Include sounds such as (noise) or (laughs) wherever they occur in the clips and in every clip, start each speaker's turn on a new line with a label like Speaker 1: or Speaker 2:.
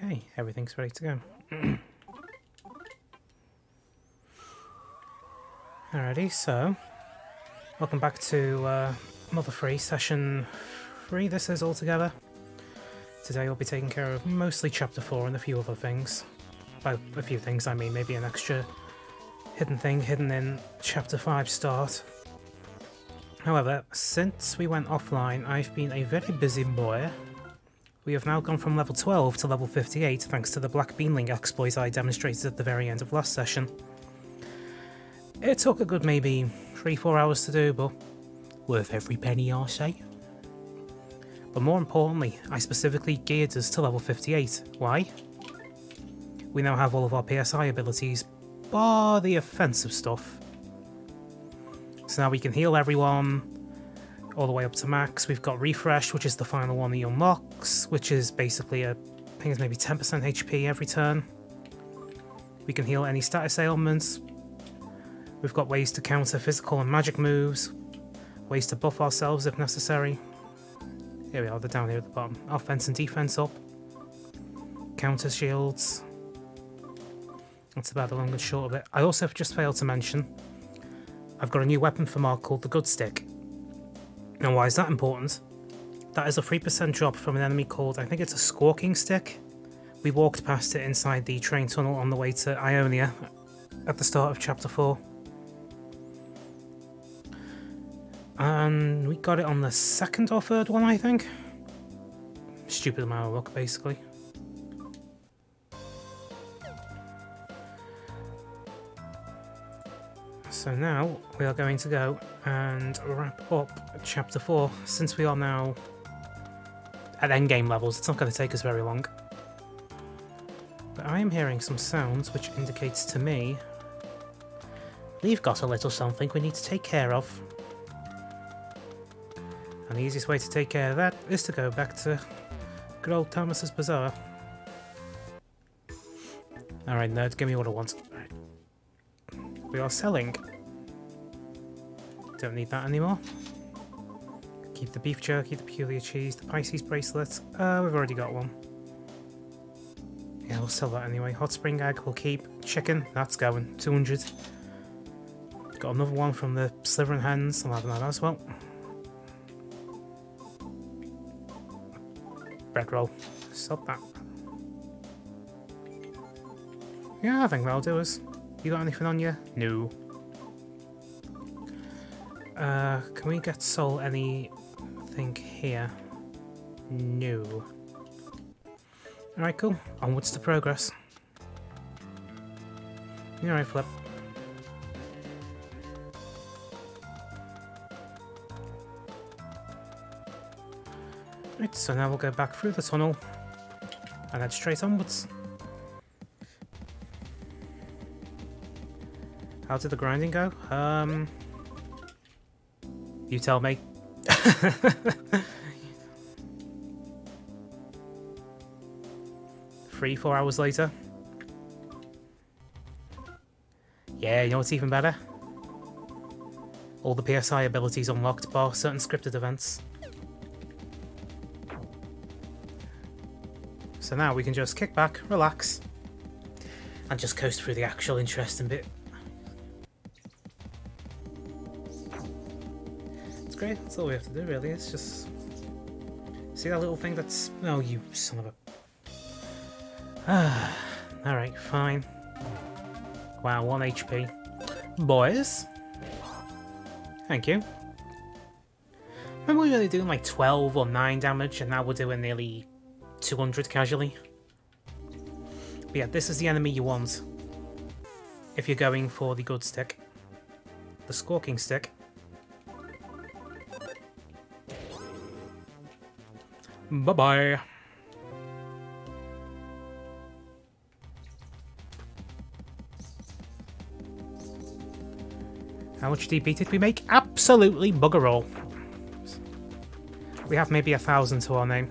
Speaker 1: Okay, everything's ready to go. (clears throat) Alrighty, so welcome back to uh, Mother 3, session 3 this is all together. Today we'll be taking care of mostly chapter 4 and a few other things. By a few things I mean maybe an extra hidden thing hidden in chapter 5 start. However, since we went offline I've been a very busy boy. We have now gone from level 12 to level 58 thanks to the Black Beanling exploit I demonstrated at the very end of last session. It took a good maybe three, four hours to do, but worth every penny, I say. But more importantly, I specifically geared us to level 58. Why? We now have all of our PSI abilities, bar the offensive stuff. So now we can heal everyone all the way up to max. We've got Refresh, which is the final one he unlocks, which is basically a, I think it's maybe 10% HP every turn. We can heal any status ailments, We've got ways to counter physical and magic moves, ways to buff ourselves if necessary. Here we are, they're down here at the bottom. Offense and defense up. Counter shields. That's about the long and short of it. I also just failed to mention, I've got a new weapon for Mark called the Good Stick. Now why is that important? That is a 3% drop from an enemy called, I think it's a Squawking Stick. We walked past it inside the train tunnel on the way to Ionia at the start of chapter 4. And we got it on the second or third one, I think. Stupid amount of luck, basically. So now we are going to go and wrap up chapter 4, since we are now at endgame levels, it's not going to take us very long. But I am hearing some sounds which indicates to me we've got a little something we need to take care of. And the easiest way to take care of that is to go back to good old Thomas's Bazaar. Alright, nerd, give me what I want. We are selling. Don't need that anymore. Keep the beef jerky, the peculiar cheese, the Pisces bracelet. Uh, we've already got one. Yeah, we'll sell that anyway. Hot spring egg, we'll keep. Chicken, that's going. 200. Got another one from the Slivering Hens, I'm having that as well. bread roll. Sod that. Yeah, I think that'll do us. You got anything on you? No. Uh, can we get Soul anything here? No. Alright, cool. Onwards to progress. Alright, Flip? Right, so now we'll go back through the tunnel and head straight onwards. How did the grinding go? Um, you tell me. (laughs) Three, four hours later. Yeah, you know what's even better? All the PSI abilities unlocked bar certain scripted events. So now we can just kick back, relax, and just coast through the actual interesting bit. Great, that's all we have to do really, it's just... See that little thing that's... Oh, you son of a... (sighs) Ah, alright, fine. Wow, 1 HP. Boys? Thank you. Remember we were only doing like 12 or 9 damage, and now we're doing nearly 200 casually. But yeah, this is the enemy you want if you're going for the good stick. The squawking stick. Bye-bye. How much DP did we make? Absolutely bugger all. We have maybe a thousand to our name.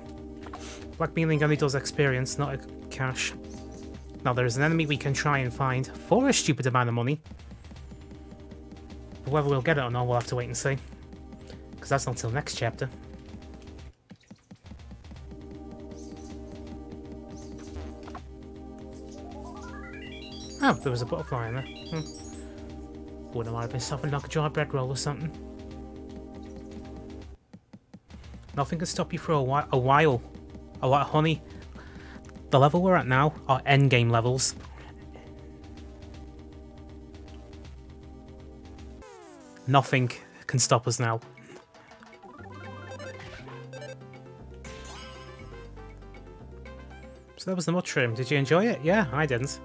Speaker 1: Black Beanling only does experience, not cash. Now there is an enemy we can try and find for a stupid amount of money. But whether we'll get it or not, we'll have to wait and see. Because that's not until next chapter. Oh, there was a butterfly in there. Hmm. Would have been stuffing like a jar bread roll or something. Nothing can stop you for a while. A while. A lot of honey. The level we're at now are endgame levels. Nothing can stop us now. So that was the mushroom. Did you enjoy it? Yeah, I didn't.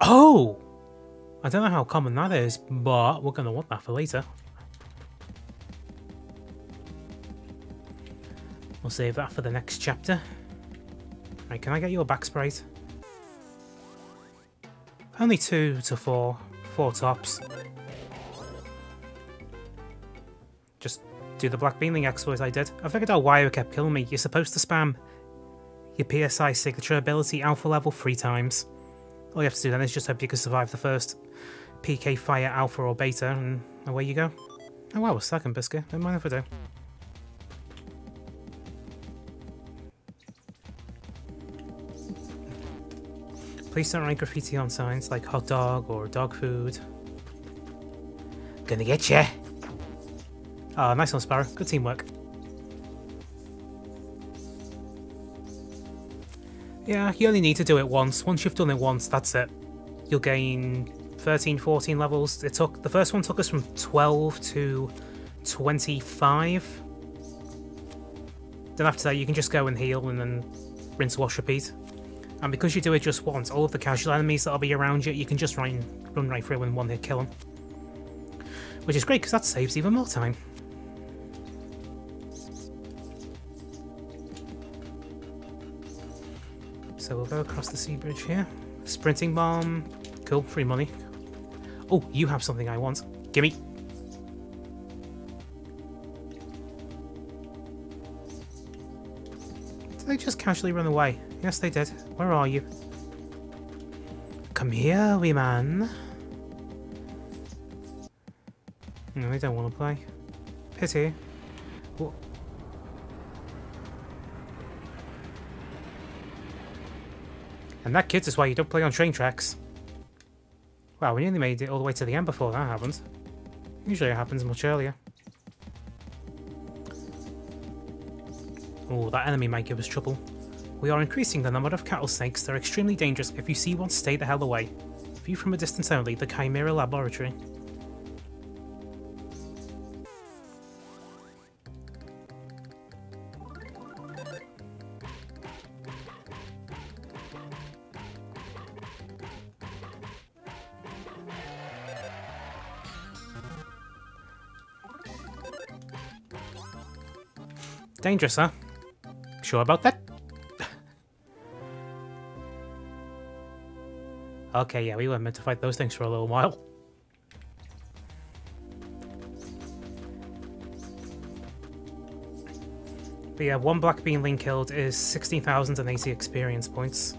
Speaker 1: Oh. I don't know how common that is, but we're going to want that for later. We'll save that for the next chapter. Right, can I get you a back sprite? Only two to four. Four tops. Just do the black beanling exploit I did. I figured out why it kept killing me. You're supposed to spam your PSI signature ability alpha level three times. All you have to do then is just hope you can survive the first PK fire alpha or beta and away you go. Oh wow, second biscuit. Don't mind if I do. Please don't write graffiti on signs like hot dog or dog food. Gonna get ya! Ah, oh, nice one, Sparrow. Good teamwork. Yeah, you only need to do it once. Once you've done it once, that's it. You'll gain 13, 14 levels. It took the first one took us from 12 to 25. Then after that, you can just go and heal and then rinse, wash, repeat. And because you do it just once, all of the casual enemies that'll be around you, you can just run, run right through and one hit kill them. Which is great because that saves even more time. So we'll go across the sea bridge here. Sprinting bomb. Cool, free money. Oh, you have something I want. Gimme. Did they just casually run away? Yes, they did. Where are you? Come here, wee man. No, they don't want to play. Pity. What? And that, kids, is why you don't play on train tracks. Wow, we nearly made it all the way to the end before that happened. Usually it happens much earlier. Oh, that enemy might give us trouble. We are increasing the number of cattle snakes. They're extremely dangerous. If you see one, stay the hell away. View from a distance only, the Chimera Laboratory. Dangerous, huh? Sure about that? Okay, yeah, we were meant to fight those things for a little while. But yeah, one Black Beanling killed is 16,080 experience points.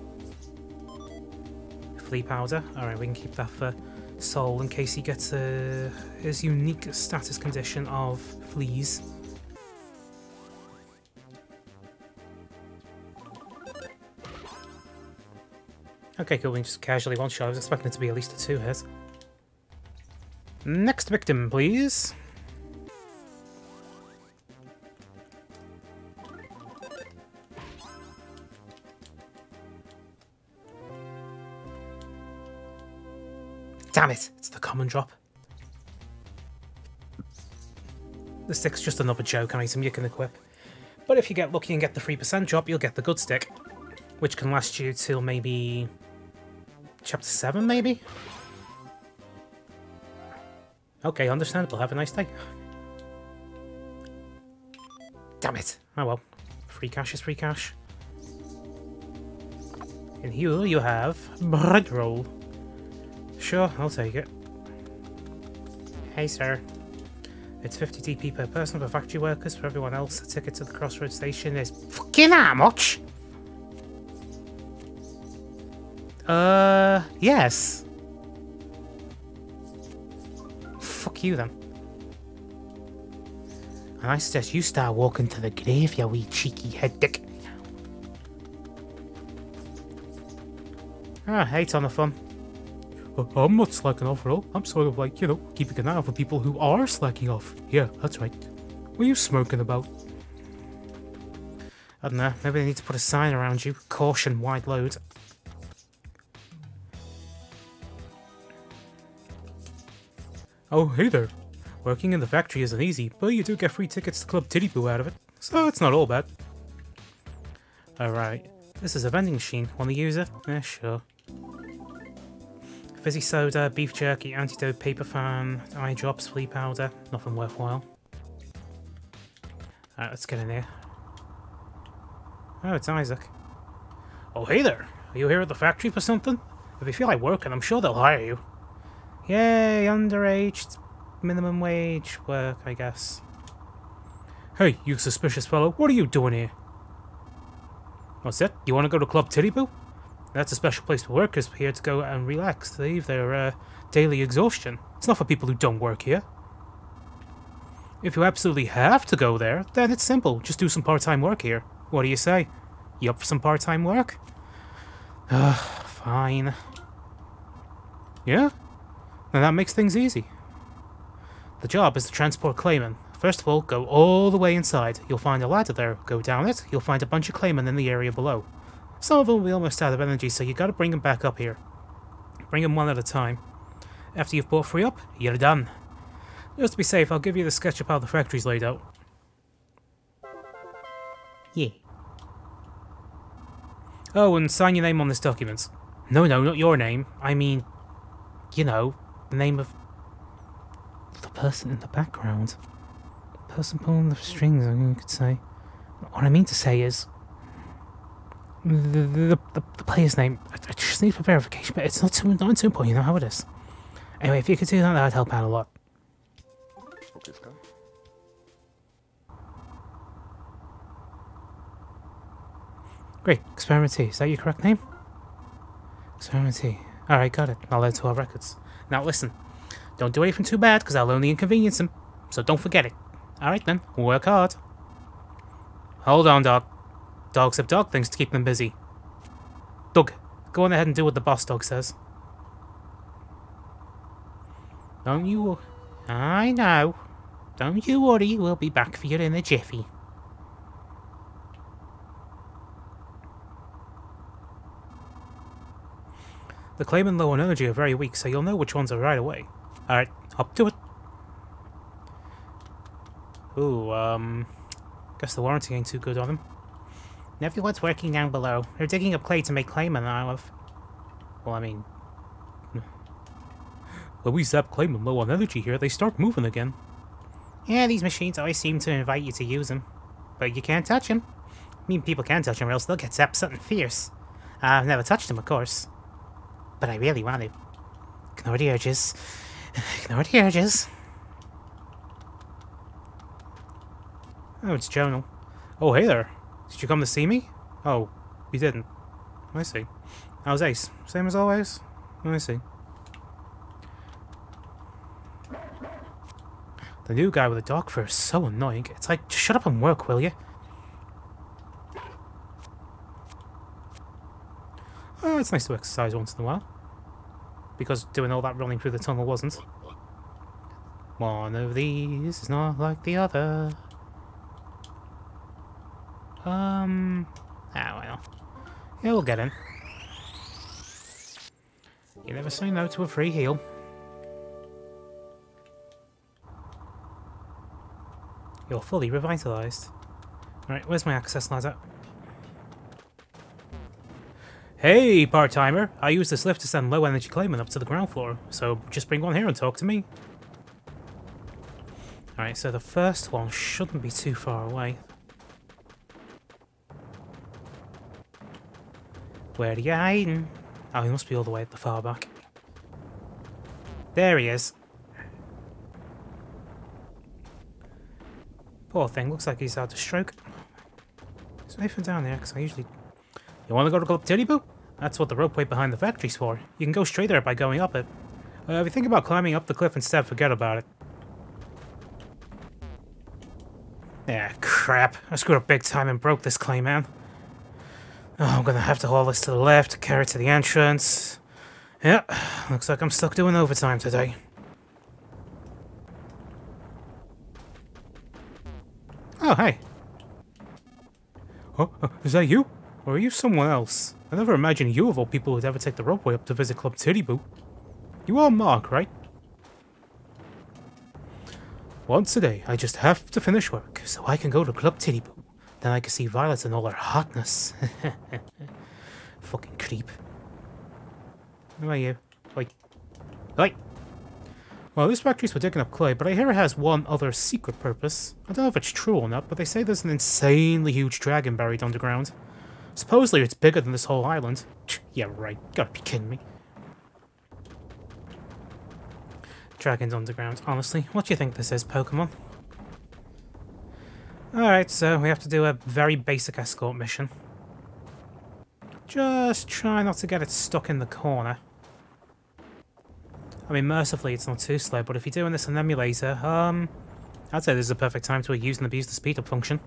Speaker 1: Flea powder. Alright, we can keep that for Soul in case he gets uh, his unique status condition of fleas. Okay, cool, we just casually one shot. I was expecting it to be at least a two hit. Next victim, please. Damn it, it's the common drop. The stick's just another joke item you can equip. But if you get lucky and get the 3% drop, you'll get the good stick, which can last you till maybe Chapter 7, maybe? Okay, understandable. Have a nice day. Damn it. Oh well. Free cash is free cash. And here you have bread roll. Sure, I'll take it. Hey, sir. It's 50 DP per person for factory workers. For everyone else, the ticket to the crossroads station is fucking how much? Uh, yes. Fuck you then. And I suggest you start walking to the grave, you wee cheeky head dick. Ah, hey, ton of fun. Uh, I'm not slacking off at all. I'm sort of like, you know, keeping an eye out for people who are slacking off. Yeah, that's right. What are you smoking about? I don't know, maybe they need to put a sign around you. Caution, wide load. Oh, hey there. Working in the factory isn't easy, but you do get free tickets to Club Titiboo out of it, so it's not all bad. Alright, this is a vending machine. Want to use it? Yeah, sure. Fizzy soda, beef jerky, antidote, paper fan, eye drops, flea powder. Nothing worthwhile. Alright, let's get in here. Oh, it's Isaac. Oh, hey there! Are you here at the factory for something? If you feel like working, I'm sure they'll hire you. Yay, underage, minimum wage work, I guess. Hey, you suspicious fellow, what are you doing here? What's that? You want to go to Club Titiboo? That's a special place for workers here to go and relax, leave their uh, daily exhaustion. It's not for people who don't work here. If you absolutely have to go there, then it's simple. Just do some part-time work here. What do you say? You up for some part-time work? Ugh, fine. Yeah? Then that makes things easy. The job is to transport Clayman. First of all, go all the way inside. You'll find a ladder there. Go down it. You'll find a bunch of Clayman in the area below. Some of them will be almost out of energy, so you gotta bring them back up here. Bring them one at a time. After you've brought three up, you're done. Just to be safe, I'll give you the sketch of how the factory's laid out. Yeah. Oh, and sign your name on this document. No, no, not your name. I mean, you know, the name of the person in the background. The person pulling the strings, I mean, you could say. What I mean to say is, the, the, the, the player's name, I, just need for verification, but it's not too, not too important, you know how it is. Anyway, if you could do that, that would help out a lot. Great, Experiment T. Is that your correct name? Experiment T. Alright, got it. I'll add to our records. Now listen, don't do anything too bad, because I'll only inconvenience him. So don't forget it. Alright then, work hard. Hold on, dog. Dogs have dog things to keep them busy. Doug, go on ahead and do what the boss dog says. Don't you... I know. Don't you worry, we'll be back for you in a jiffy. The Clayman low on energy are very weak, so you'll know which ones are right away. Alright, up to it. Ooh, um... Guess the warranty ain't too good on them. Everyone's working down below. They're digging up clay to make Clayman out of. Well, I mean... (laughs) When we zap Clayman low on energy here, they start moving again. Yeah, these machines always seem to invite you to use them. But you can't touch them. I mean, people can touch them or else they'll get zapped something fierce. I've never touched them, of course. But I really want to. Ignore the urges. (sighs) Ignore the urges. Oh, it's Jonal. Oh, hey there. Did you come to see me? Oh, you didn't. I see. How's Ace? Same as always? I see. The new guy with the dog fur is so annoying. It's like, just shut up and work, will you? It's nice to exercise once in a while. Because doing all that running through the tunnel wasn't. One of these is not like the other. Um... Ah, well. Yeah, we'll get in. You never say no to a free heal. You're fully revitalized. Alright, where's my access ladder? Hey, part-timer! I use this lift to send low-energy Clayman up to the ground floor, so just bring one here and talk to me. Alright, so the first one shouldn't be too far away. Where are you hiding? Oh, he must be all the way at the far back. There he is. Poor thing, looks like he's had a stroke. Is anything down there? Because I usually... You want to go to Club Titiboo? That's what the ropeway behind the factory's for. You can go straight there by going up it. Uh, if you think about climbing up the cliff instead, forget about it. Yeah, crap. I screwed up big time and broke this clay, man. Oh, I'm gonna have to haul this to the left, carry it to the entrance. Yeah, looks like I'm stuck doing overtime today. Oh, hey. Oh, uh, is that you? Or are you someone else? I never imagined you of all people would ever take the ropeway up to visit Club Titiboo. You are Mark, right? Once a day, I just have to finish work, so I can go to Club Titiboo. Then I can see Violet in all her hotness. (laughs) Fucking creep. Who are you? Wait. Wait! Well, this factory's for digging up clay, but I hear it has one other secret purpose. I don't know if it's true or not, but they say there's an insanely huge dragon buried underground. Supposedly it's bigger than this whole island. (tsk) Yeah, right. Gotta be kidding me. Dragons underground. Honestly, what do you think this is, Pokemon? Alright, so we have to do a very basic escort mission. Just try not to get it stuck in the corner. I mean, mercifully, it's not too slow, but if you're doing this on emulator, um, I'd say this is a perfect time to use and abuse the speed up function.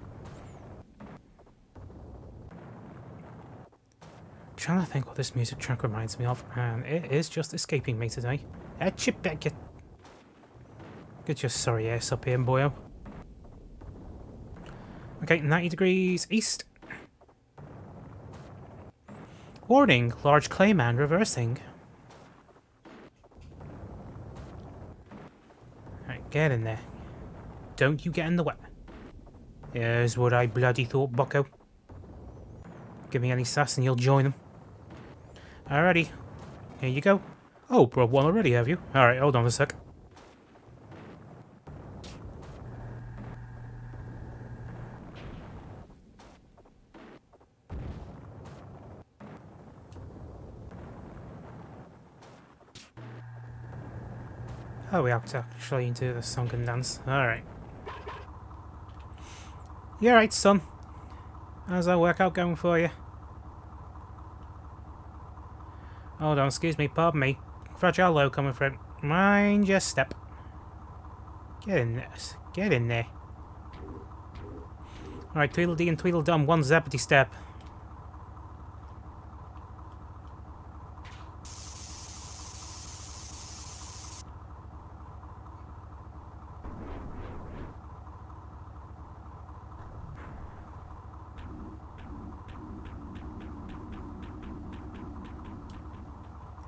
Speaker 1: Trying to think what this music track reminds me of, and it is just escaping me today. Get your sorry ass up here, boyo. Okay, 90 degrees east. Warning, large clay man reversing. Get in there. Don't you get in the way. Here's what I bloody thought, bucko. Give me any sass and you'll join them. Alrighty. Here you go. Oh, brought one already, have you? Alright, hold on a sec. Oh, we have to actually do the sunken dance. Alright. You alright, son? How's that workout going for you? Hold on, excuse me, pardon me. Fragile low coming from. Mind your step. Get in there. Get in there. Alright, Tweedledee and Tweedledum, one zappity step.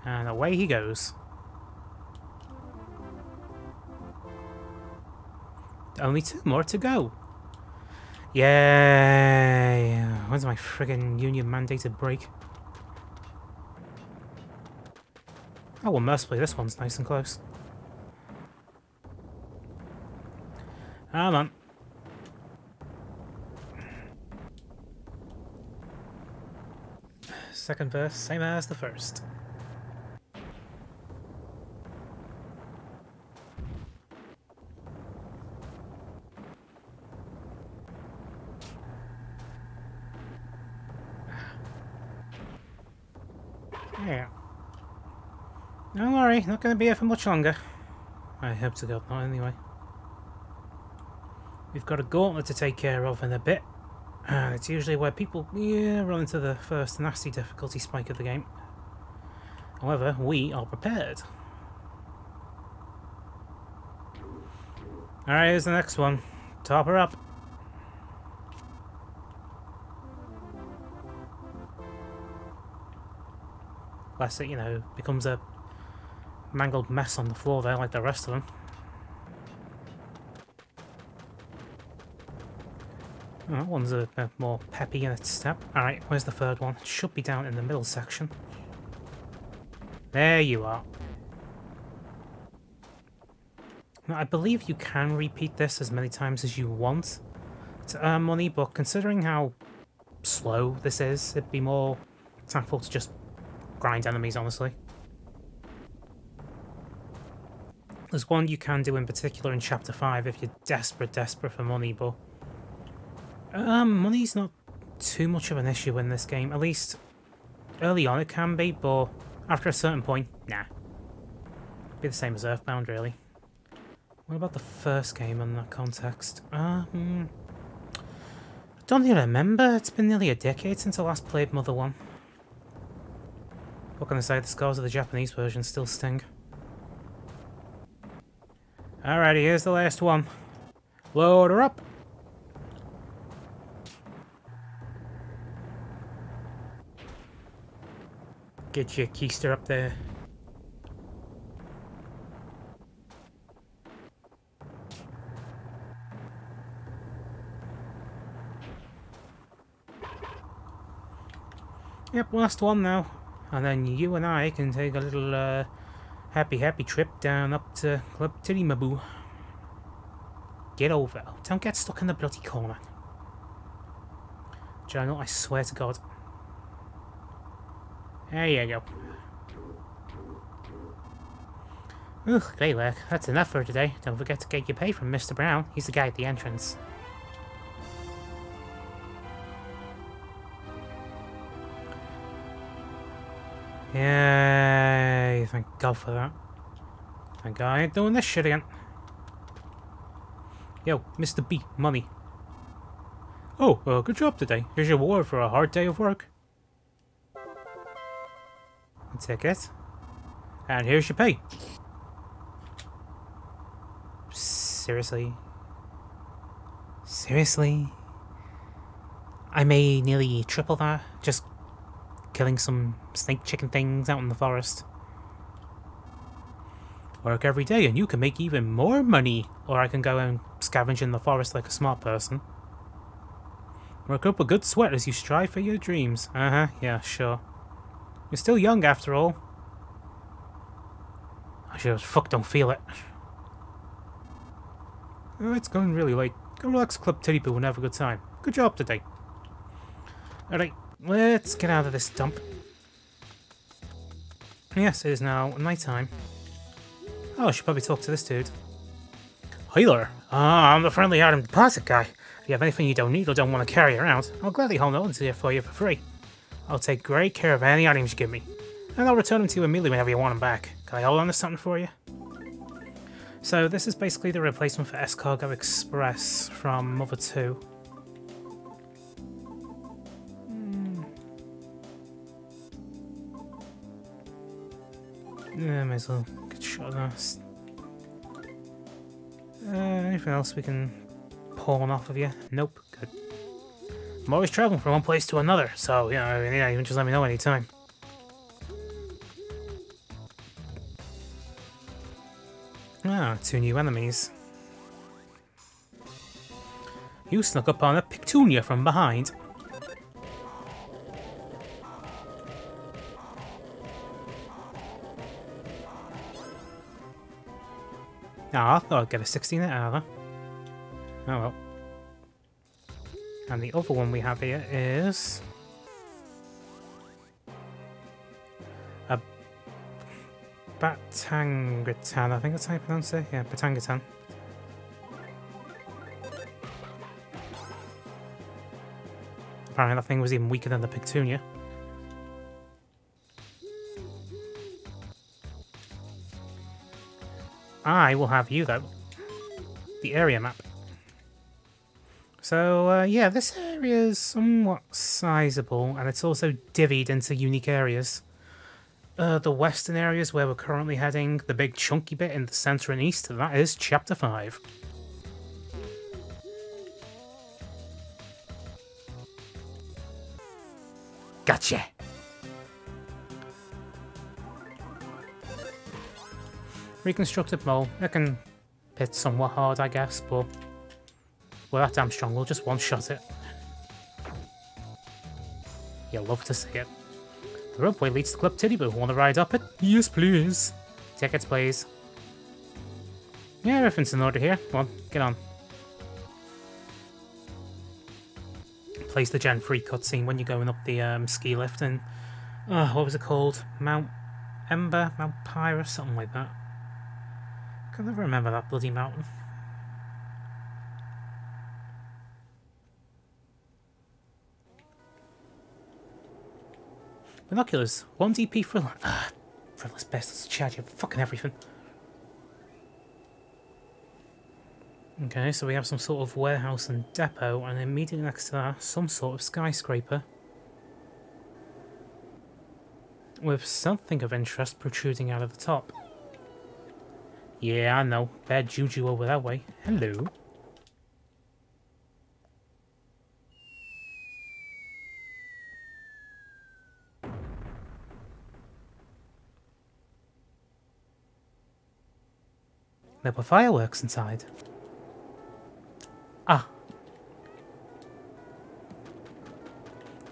Speaker 1: And away he goes. Only two more to go. Yay! When's my friggin' union mandated break? Oh well, mercifully this one's nice and close. Come on. Second verse, same as the first. Yeah. Don't going to be here for much longer. I hope to God not anyway. We've got a gauntlet to take care of in a bit. And it's usually where people yeah, run into the first nasty difficulty spike of the game. However, we are prepared. Alright, here's the next one. Top her up. Lest it, you know, becomes a mangled mess on the floor there like the rest of them. Oh, that one's a bit more peppy in its step. Alright, where's the third one? It should be down in the middle section. There you are. Now, I believe you can repeat this as many times as you want to earn uh, money, but considering how slow this is, it'd be more tactful to just grind enemies, honestly. There's one you can do in particular in Chapter 5 if you're desperate, desperate for money, but... Um, money's not too much of an issue in this game. At least, early on it can be, but after a certain point, nah. Be the same as Earthbound, really. What about the first game in that context? Um, I don't even remember. It's been nearly a decade since I last played Mother 1. What can I say? The scars of the Japanese version still sting. Alrighty, here's the last one. Load her up. Get your keister up there. Yep, last one now. And then you and I can take a little uh, happy, happy trip down up to Club Titimabu. Get over. Don't get stuck in the bloody corner. Journal, I swear to God. There you go. Ugh, great work. That's enough for today. Don't forget to get your pay from Mr. Brown. He's the guy at the entrance. Thank God for that. Thank God I ain't doing this shit again. Yo, Mr. B, money. Oh, uh, good job today. Here's your reward for a hard day of work. A ticket. And here's your pay. Seriously? Seriously? I may nearly triple that, just killing some snake chicken things out in the forest. Work every day and you can make even more money. Or I can go and scavenge in the forest like a smart person. Work up a good sweat as you strive for your dreams. Uh-huh, yeah, sure. You're still young after all. I sure as fuck don't feel it. Oh, it's going really late. Go relax Club Titiboo and have a good time. Good job today. Alright, let's get out of this dump. Yes, it is now night time. Oh, I should probably talk to this dude. Hey there. Ah, I'm the friendly item deposit guy. If you have anything you don't need or don't want to carry around, I'll gladly hold on to it for you for free. I'll take great care of any items you give me, and I'll return them to you immediately whenever you want them back. Can I hold on to something for you? So this is basically the replacement for Escargo Express from Mother 2. Hmm. Yeah, may as well Uh, anything else we can pawn off of you? Nope, good. I'm always traveling from one place to another, so, you know, yeah, you can just let me know anytime. Ah, two new enemies. You snuck up on a Pictunia from behind. Ah, I thought I'd get a 16 out of her. Oh well. And the other one we have here is... A Batangatan, I think that's how you pronounce it. Yeah, Batangatan. Apparently that thing was even weaker than the Pictunia. I will have you, though. The area map. So, uh, yeah, this area is somewhat sizable, and it's also divvied into unique areas. Uh, the western areas where we're currently heading, the big chunky bit in the centre and east, that is Chapter 5. Gotcha! Reconstructed mole. It can hit somewhat hard, I guess, but... Well, that damn strong. We'll just one-shot it. You'll love to see it. The ropeway leads to Club Titiboo. Want to ride up it? Yes, please. Tickets, please. Yeah, everything's in order here. Come on, get on. Plays the Gen 3 cutscene when you're going up the um, ski lift and... Uh, what was it called? Mount Ember? Mount Pyrus? Something like that. I can never remember that bloody mountain. Binoculars. 1 DP for... Ah, frivolous bastards charge you fucking everything. Okay, so we have some sort of warehouse and depot, and immediately next to that, some sort of skyscraper. With something of interest protruding out of the top. Yeah, I know. Bad juju over that way. Hello. There were fireworks inside. Ah.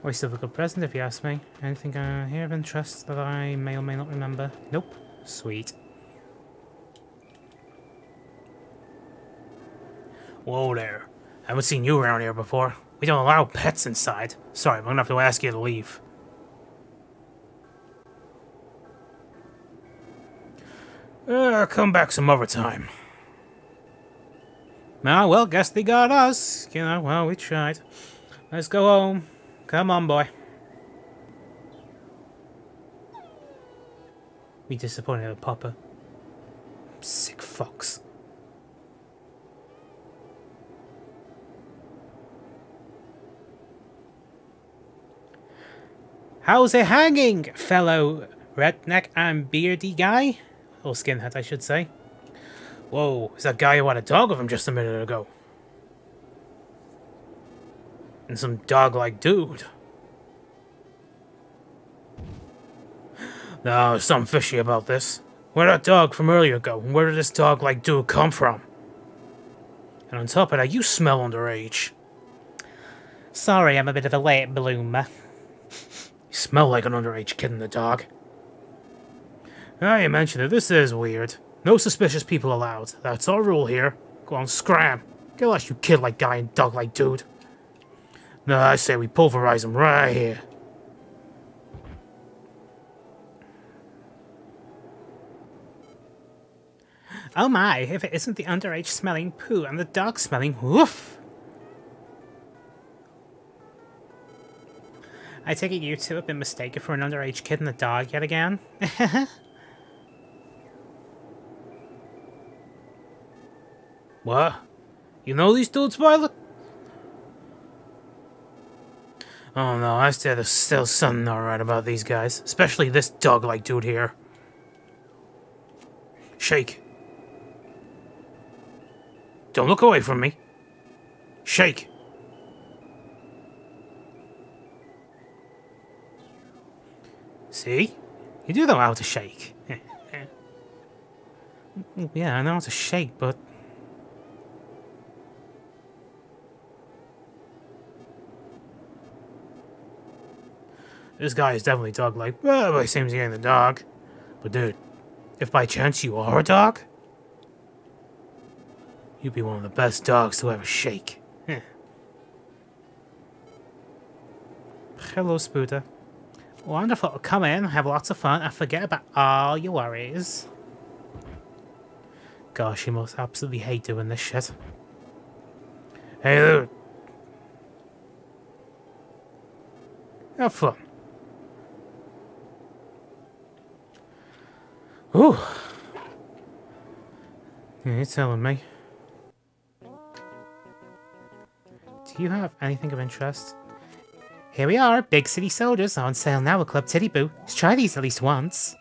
Speaker 1: Waste of a good present if you ask me. Anything uh, here of interest that I may or may not remember? Nope. Sweet. Whoa there. I Haven't seen you around here before. We don't allow pets inside. Sorry, I'm gonna have to ask you to leave. Uh, come back some other time. Ah, well, guess they got us. You know, well, we tried. Let's go home. Come on, boy. Be disappointed at Papa. Sick fox. How's it hanging, fellow redneck and beardy guy? Or skinhead, I should say. Whoa, is that guy who had a dog with him just a minute ago? And some dog-like dude. No, there's something fishy about this. Where that dog from earlier go? And where did this dog-like dude come from? And on top of that, you smell underage. Sorry, I'm a bit of a late bloomer. (laughs) you smell like an underage kid in the dog. Now you mention it, this is weird. No suspicious people allowed. That's our rule here. Go on, scram. Get lost, you kid-like guy and dog-like dude. No, I say we pulverize him right here. Oh my, if it isn't the underage smelling poo and the dog smelling woof! I take it you two have been mistaken for an underage kid and a dog yet again? (laughs) what? You know these dudes, Violet? Oh no, I say there's still something alright about these guys. Especially this dog-like dude here. Shake. Don't look away from me. Shake. See? You do know how to shake. (laughs) yeah, I know how to shake, but... This guy is definitely dog-like. Well, he seems to be the dog. But dude, if by chance you are a dog, you'd be one of the best dogs to ever shake. (laughs) Hello, Spooter. Wonderful. Come in, have lots of fun, and forget about all your worries. Gosh, you must absolutely hate doing this shit. Hey, dude. Have fun. Ooh. You're telling me. Do you have anything of interest? Here we are, Big City Sodas on sale now at Club Titiboo. Let's try these at least once.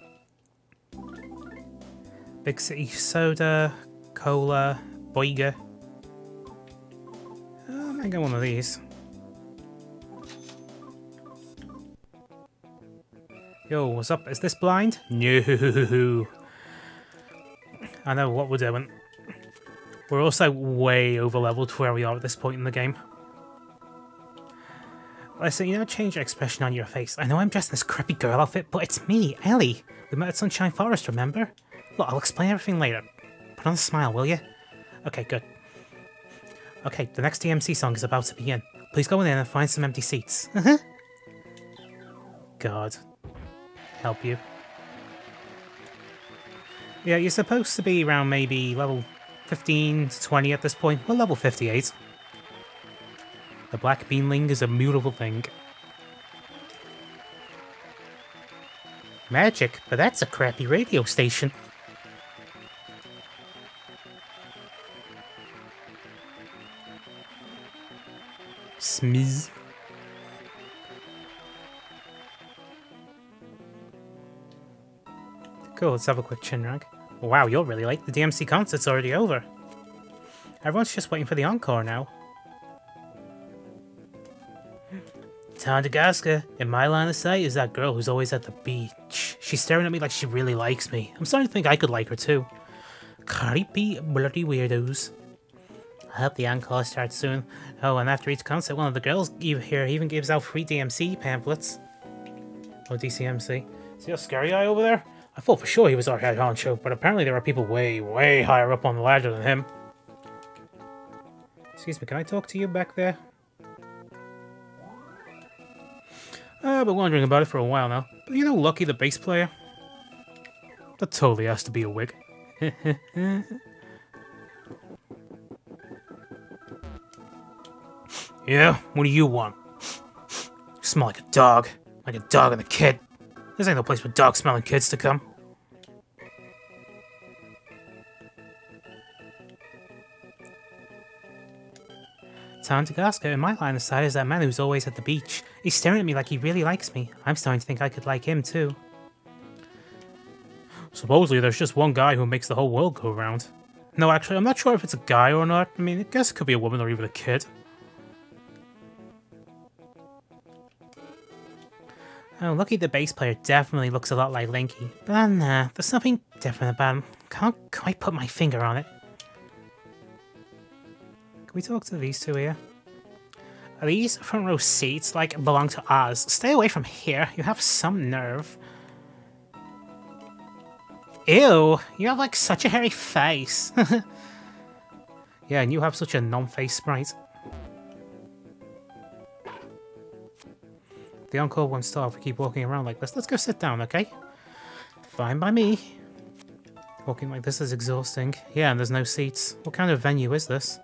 Speaker 1: Big City Soda, Cola, Boiga. Oh, uh, I might get one of these. Yo, what's up? Is this blind? No. I know what we're doing. We're also way over leveled for where we are at this point in the game. Listen, you never change your expression on your face. I know I'm dressed in this crappy girl outfit, but it's me, Ellie. We met at Sunshine Forest, remember? Look, I'll explain everything later. Put on a smile, will you? Okay, good. Okay, the next DCMC song is about to begin. Please go in there and find some empty seats. Uh-huh. God help you. Yeah, you're supposed to be around maybe level 15 to 20 at this point. We're level 58. The Black Beanling is a mutable thing. Magic, but that's a crappy radio station. Smiz. Cool, let's have a quick chin rag. Wow, you're really late. The DMC concert's already over. Everyone's just waiting for the encore now. Tandagaska, in my line of sight is that girl who's always at the beach. She's staring at me like she really likes me. I'm starting to think I could like her too. Creepy, bloody weirdos. I hope the encore starts soon. Oh, and after each concert, one of the girls here even gives out free DMC pamphlets. Oh, DCMC. See how scary guy over there? I thought for sure he was our head honcho, but apparently there are people way, way higher up on the ladder than him. Excuse me, can I talk to you back there? I've been wondering about it for a while now. But you know Lucky, the bass player? That totally has to be a wig. (laughs) yeah, what do you want? You smell like a dog. Like a dog and a kid. This ain't no place for dog-smelling kids to come. Tagaska, in my line of sight is that man who's always at the beach. He's staring at me like he really likes me. I'm starting to think I could like him too. Supposedly there's just one guy who makes the whole world go round. No, actually, I'm not sure if it's a guy or not. I mean, I guess it could be a woman or even a kid. Oh, Lucky the bass player definitely looks a lot like Linky. But nah, there's nothing different about him. Can't quite put my finger on it. Can we talk to these two here? Are these front row seats, like, belong to us? Stay away from here. You have some nerve. Ew, you have, like, such a hairy face. (laughs) yeah, and you have such a non-face sprite. The encore won't stop if we keep walking around like this. Let's go sit down, okay? Fine by me. Walking like this is exhausting. Yeah, and there's no seats. What kind of venue is this?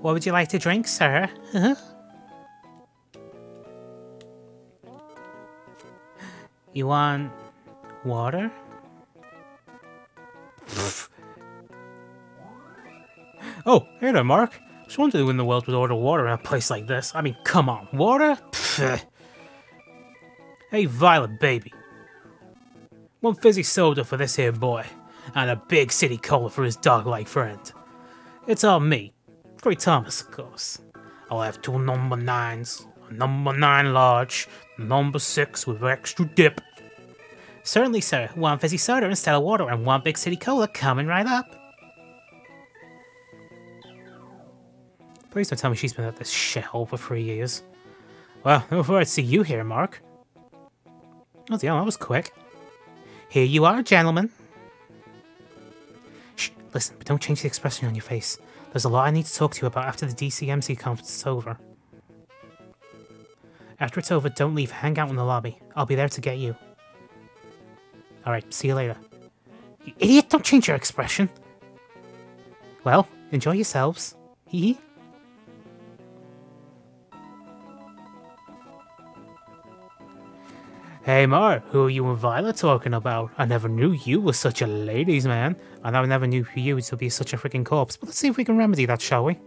Speaker 1: What would you like to drink, sir? Uh-huh. You want water? oh, hey there, Mark. I was wondering when the world would order water in a place like this. I mean, come on, water? (laughs) Hey, Violet, baby. One fizzy soda for this here boy, and a big city cola for his dog-like friend. It's all me, Free Thomas, of course. I'll have two number nines, a number nine large, number six with extra dip. Certainly, sir. One fizzy soda instead of water and one big city cola coming right up. Please don't tell me she's been at this shithole for three years. Well, (laughs) before I see you here, Mark. Oh, damn, that was quick. Here you are, gentlemen. Shh, listen, but don't change the expression on your face. There's a lot I need to talk to you about after the DCMC conference is over. After it's over, don't leave. Hang out in the lobby. I'll be there to get you. Alright, see you later. You idiot, don't change your expression. Well, enjoy yourselves. Hee hee. Hey Mar, who are you and Violet talking about? I never knew you were such a ladies man, and I never knew for you to be such a freaking corpse, but let's see if we can remedy that, shall we?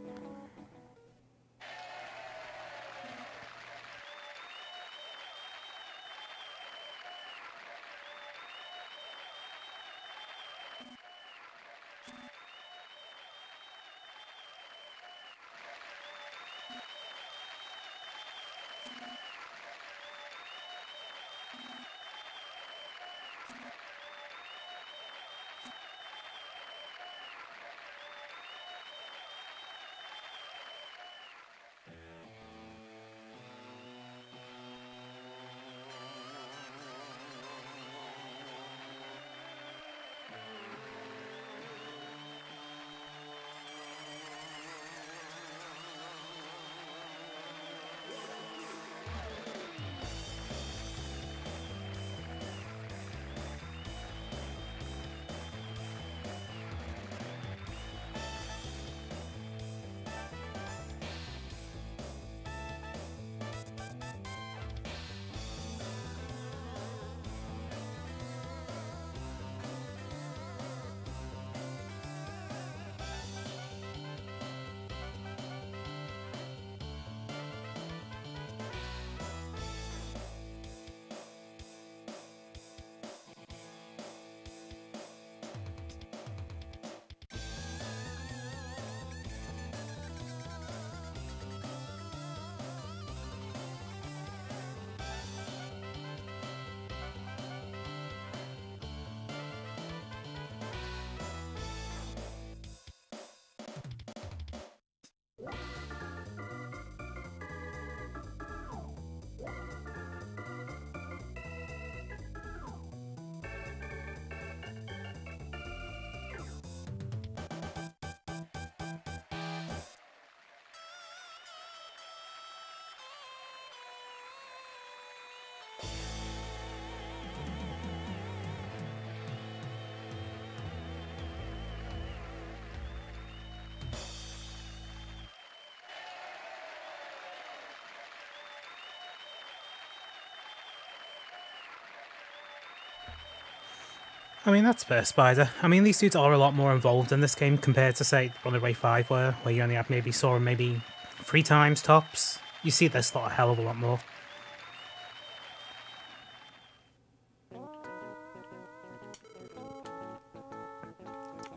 Speaker 1: I mean, that's fair, Spider. I mean, these dudes are a lot more involved in this game compared to, say, Runaway 5, where, where you only have maybe saw maybe three times tops. You see this lot a hell of a lot more.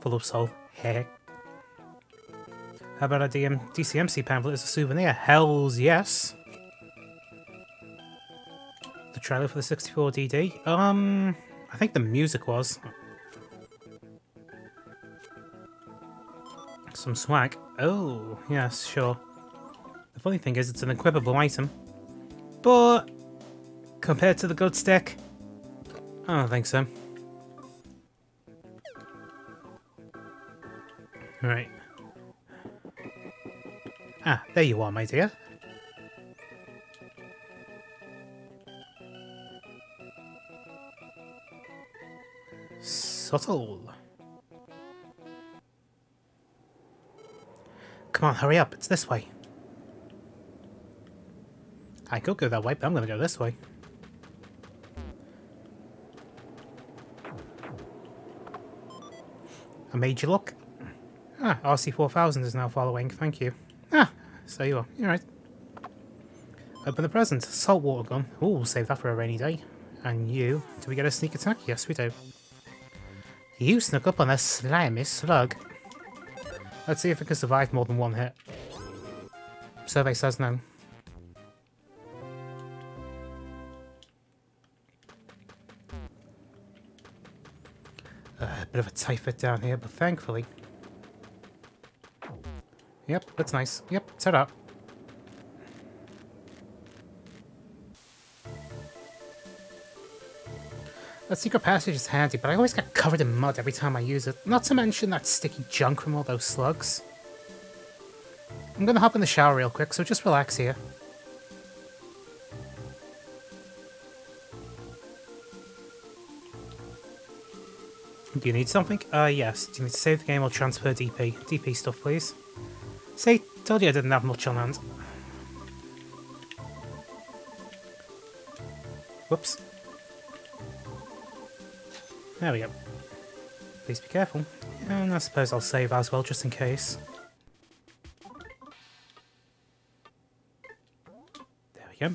Speaker 1: Full of soul. Heck. How about a DM DCMC pamphlet as a souvenir? Hells yes. The trailer for the 64DD? Um, I think the music was. Some swag. Oh, yes, sure. The funny thing is it's an equipable item. But, compared to the good stick, I don't think so. Right. Ah, there you are, my dear. Subtle. Come on, hurry up. It's this way. I could go that way, but I'm gonna go this way. I made you look. Ah, RC4000 is now following. Thank you. Ah, so you are. You're right. Open the present. Saltwater gun. Ooh, save that for a rainy day. And you, do we get a sneak attack? Yes, we do. You snuck up on a slimy slug. Let's see if it can survive more than one hit. Survey says no. Uh, a bit of a tight fit down here, but thankfully... Yep, that's nice. Yep, set up. That secret passage is handy, but I always get covered in mud every time I use it. Not to mention that sticky junk from all those slugs. I'm gonna hop in the shower real quick, so just relax here. Do you need something? Uh, yes. Do you need to save the game or transfer DP? DP stuff, please. Say, told you I didn't have much on hand. Whoops. There we go. Please be careful. And I suppose I'll save as well, just in case. There we go.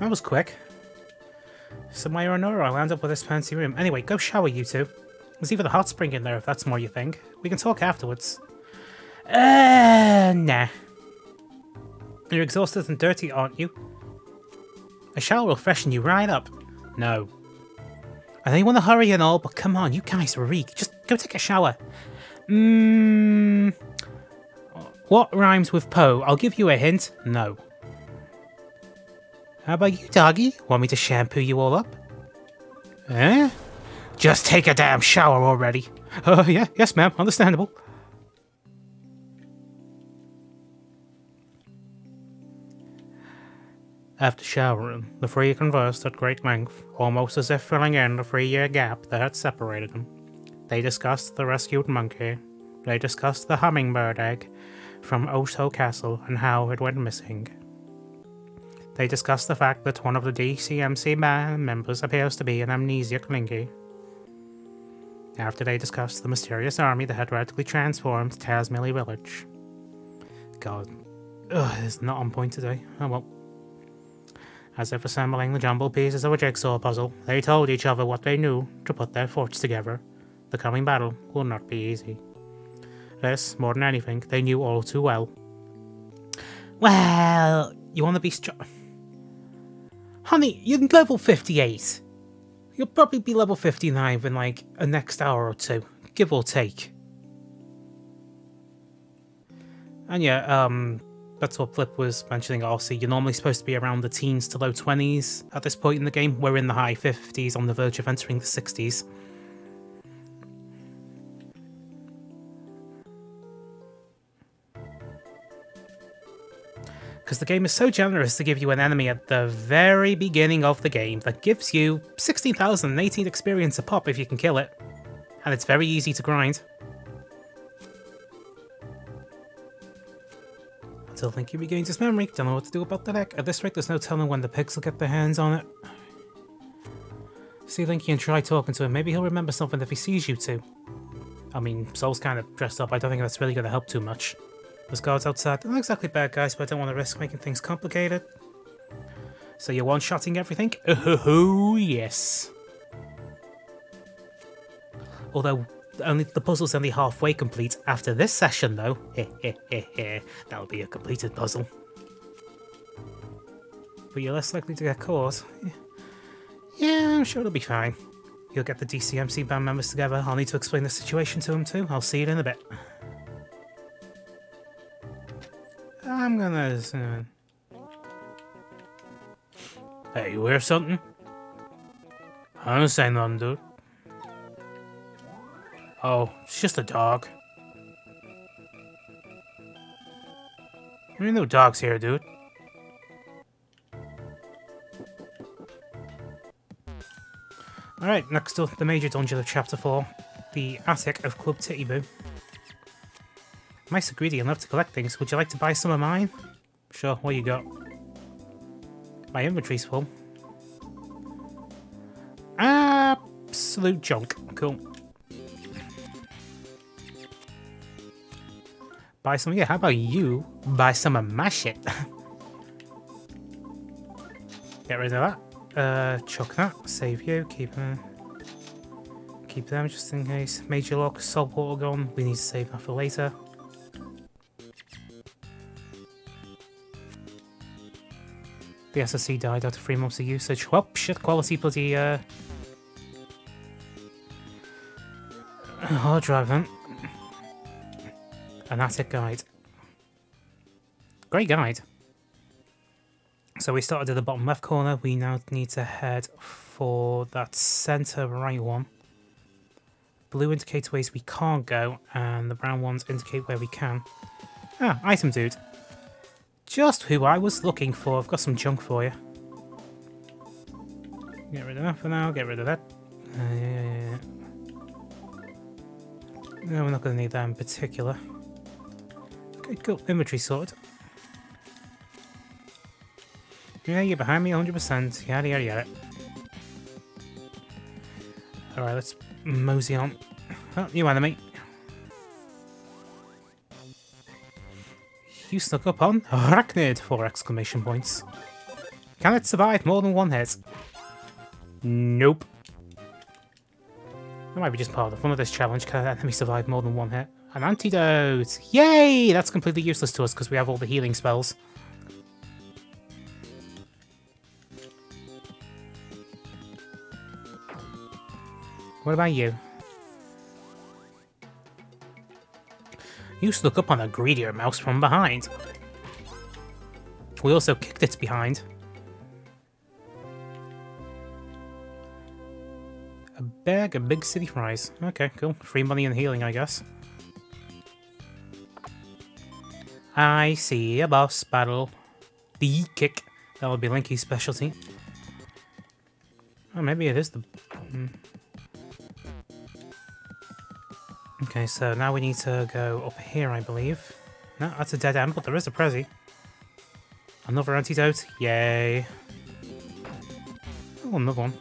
Speaker 1: That was quick. Some way or another, I'll end up with this fancy room. Anyway, go shower, you two. There's even a hot spring in there, if that's more you think. We can talk afterwards. Uh, nah. You're exhausted and dirty, aren't you? A shower will freshen you right up. No. I know you want to hurry and all, but come on, you guys reek. Just go take a shower. Mmm... What rhymes with Poe? I'll give you a hint. No. How about you, doggy? Want me to shampoo you all up? Eh? Just take a damn shower already. Oh, uh, yeah, yes, ma'am. Understandable. After showering, the three conversed at great length, almost as if filling in the three-year gap that had separated them. They discussed the rescued monkey. They discussed the hummingbird egg from Oto Castle and how it went missing. They discussed the fact that one of the DCMC members appears to be an amnesiac Linky. After they discussed the mysterious army that had radically transformed Tazmily Village. God, ugh, it's not on point today. Oh well. As if assembling the jumbled pieces of a jigsaw puzzle, they told each other what they knew to put their forts together. The coming battle will not be easy. This, more than anything, they knew all too well. Well, you want to be strong. Honey, you're level 58. You'll probably be level 59 in like a next hour or two, give or take. And yeah, um, that's what Flip was mentioning also. You're normally supposed to be around the teens to low 20s at this point in the game. We're in the high 50s on the verge of entering the 60s. Because the game is so generous to give you an enemy at the very beginning of the game that gives you 16,018 experience a pop if you can kill it. And it's very easy to grind. Still think you regained his memory. Don't know what to do about the deck. At this rate, there's no telling when the pigs will get their hands on it. See Linky and try talking to him. Maybe he'll remember something if he sees you two. I mean, Soul's kind of dressed up. I don't think that's really going to help too much. There's guards outside. They're not exactly bad guys, but I don't want to risk making things complicated. So you're one-shotting everything? (laughs) Oh, yes. Although only the puzzle's only halfway complete after this session, though. That'll be a completed puzzle. But you're less likely to get caught. Yeah, I'm sure it'll be fine. You'll get the DCMC band members together. I'll need to explain the situation to them too. I'll see you in a bit. I'm gonna... Uh... Hey, you hear something? I don't say nothing, dude. Oh, it's just a dog. There ain't no dogs here, dude. Alright, next up, the major dungeon of Chapter 4. The Attic of Club Titiboo. Nice and greedy and love to collect things. Would you like to buy some of mine? Sure, what you got? My inventory's full. Absolute junk. Cool. Buy some? Yeah, how about you buy some of my shit? (laughs) Get rid of that. Uh, chuck that. Save you. Keep them. Keep them just in case. Major lock. Portal gone. We need to save that for later. The SSD died after three months of usage. Well, shit quality bloody uh hard drive then an attic guide. Great guide. So we started at the bottom left corner. We now need to head for that center right one. Blue indicates ways we can't go, and the brown ones indicate where we can. Ah, item dude. Just who I was looking for. I've got some junk for you. Get rid of that for now. Get rid of that. Uh, yeah, yeah, yeah. No, we're not going to need that in particular. Okay, cool. Inventory sorted. Yeah, you're behind me 100%. Yada, yada, yada. Alright, let's mosey on. Oh, you enemy. You snuck up on Arachnid! Four exclamation points. Can it survive more than one hit? Nope. That might be just part of the fun of this challenge. Can an enemy survive more than one hit? An antidote! Yay! That's completely useless to us because we have all the healing spells. What about you? You snuck up on a greedier mouse from behind. We also kicked its behind. A bag of big city fries. Okay, cool. Free money and healing, I guess. I see a boss battle. The kick. That would be Linky's specialty. Oh, maybe it is the... Hmm. Okay, so now we need to go up here, I believe. No, that's a dead end, but there is a Prezi. Another antidote. Yay. Oh, another one.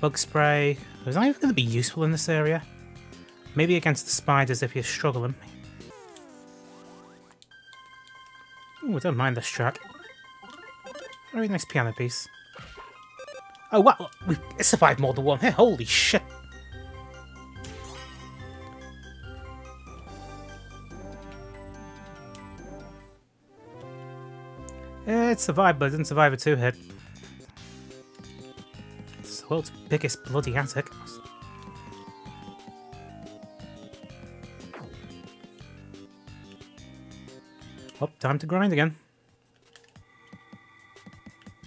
Speaker 1: Bug spray. Is that even going to be useful in this area? Maybe against the spiders if you're struggling. Oh, I don't mind this track. Very nice piano piece. Oh, wow! We survived more than one hit. Holy shit! It survived, but it didn't survive a two-hit. It's the world's biggest bloody attic. Time to grind again.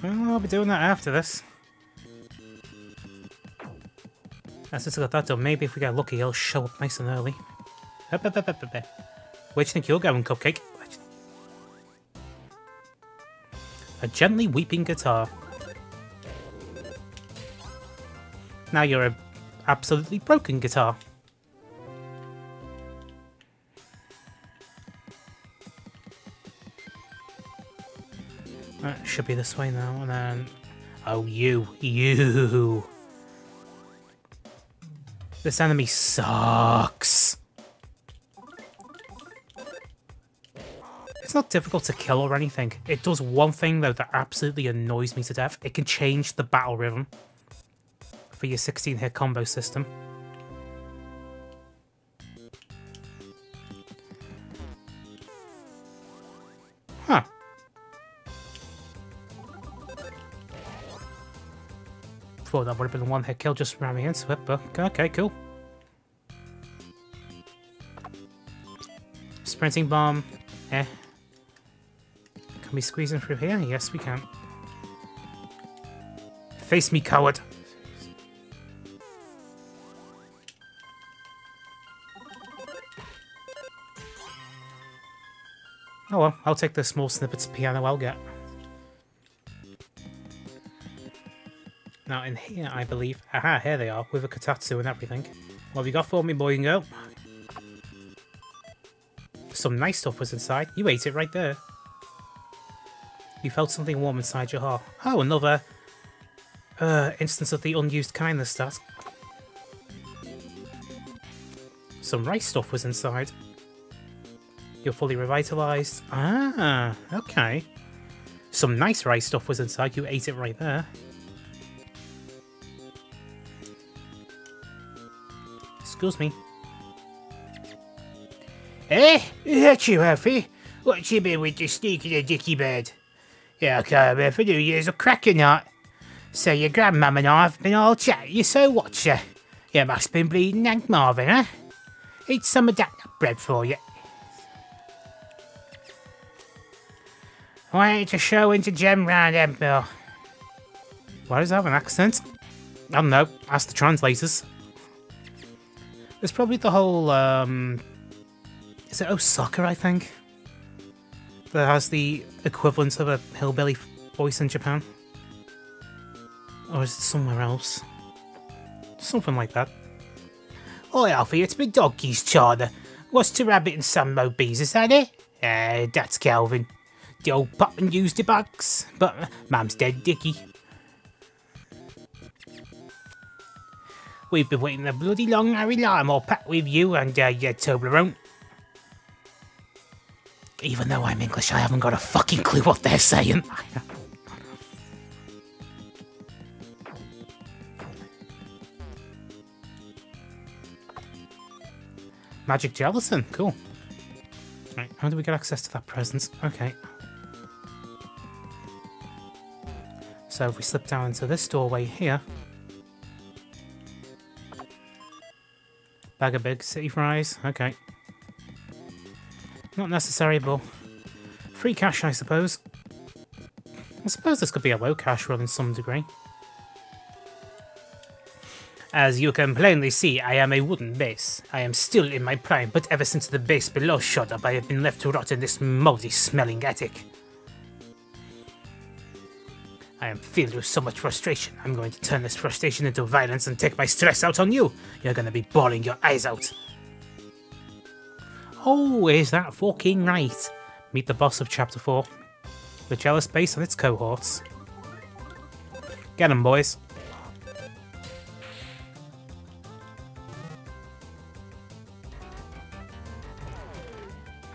Speaker 1: Well, I'll be doing that after this. As just got that done, maybe if we get lucky, he'll show up nice and early. Where do you think you're going, Cupcake? A gently weeping guitar. Now you're a absolutely broken guitar. Should be this way now, and then... Oh, you. You! This enemy sucks. It's not difficult to kill or anything. It does one thing, though, that absolutely annoys me to death. It can change the battle rhythm for your 16-hit combo system. Thought that would have been a one-hit kill just ramming into it, but okay, cool. Sprinting bomb. Eh. Can we squeeze in through here? Yes, we can. Face me, coward. Oh well, I'll take the small snippets of piano I'll get. Now in here, I believe... Aha, here they are, with a Kotatsu and everything. What have you got for me, boy and girl? Some nice stuff was inside. You ate it right there. You felt something warm inside your heart. Oh, another uh, instance of the unused kindness stat. Some rice stuff was inside. You're fully revitalized. Ah, okay. Some nice rice stuff was inside. You ate it right there. Excuse me.
Speaker 2: Eh? That's you, Alfie. What you been with the sneaky and dicky bird? Yeah, I here for New Year's a cracking night. So your grandmum and I have been all chatty, you so what's you? You must been bleeding Hank Marvin, eh? Eat some of that bread for you. Why ain't you show into Gem round Emperor?
Speaker 1: Why does it have an accent? I don't know. Ask the translators. There's probably the whole, um... Is it Osaka, I think? That has the equivalent of a hillbilly voice in Japan? Or is it somewhere else? Something like that.
Speaker 2: Oi, Alfie, it's me donkey's charter. What's to rabbit and some mo bees, is that it? Eh, that's Calvin. The old pup and used the bugs, but uh, Mum's dead, Dicky. We've been waiting a bloody long Harry all packed with you and uh, your Toblerone. Even though I'm English, I haven't got a fucking clue what they're saying. (laughs)
Speaker 1: Magic Gelatin, cool. Right, how do we get access to that presence? Okay. So if we slip down into this doorway here... Bag of big city fries, okay. Not necessary, but free cash, I suppose. I suppose this could be a low cash run in some degree.
Speaker 2: As you can plainly see, I am a wooden base. I am still in my prime, but ever since the base below shot up, I have been left to rot in this moldy smelling attic. I am filled with so much frustration. I'm going to turn this frustration into violence and take my stress out on you. You're gonna be bawling your eyes out.
Speaker 1: Oh, is that fucking right? Meet the boss of Chapter 4. The jealous base and its cohorts. Get 'em, boys.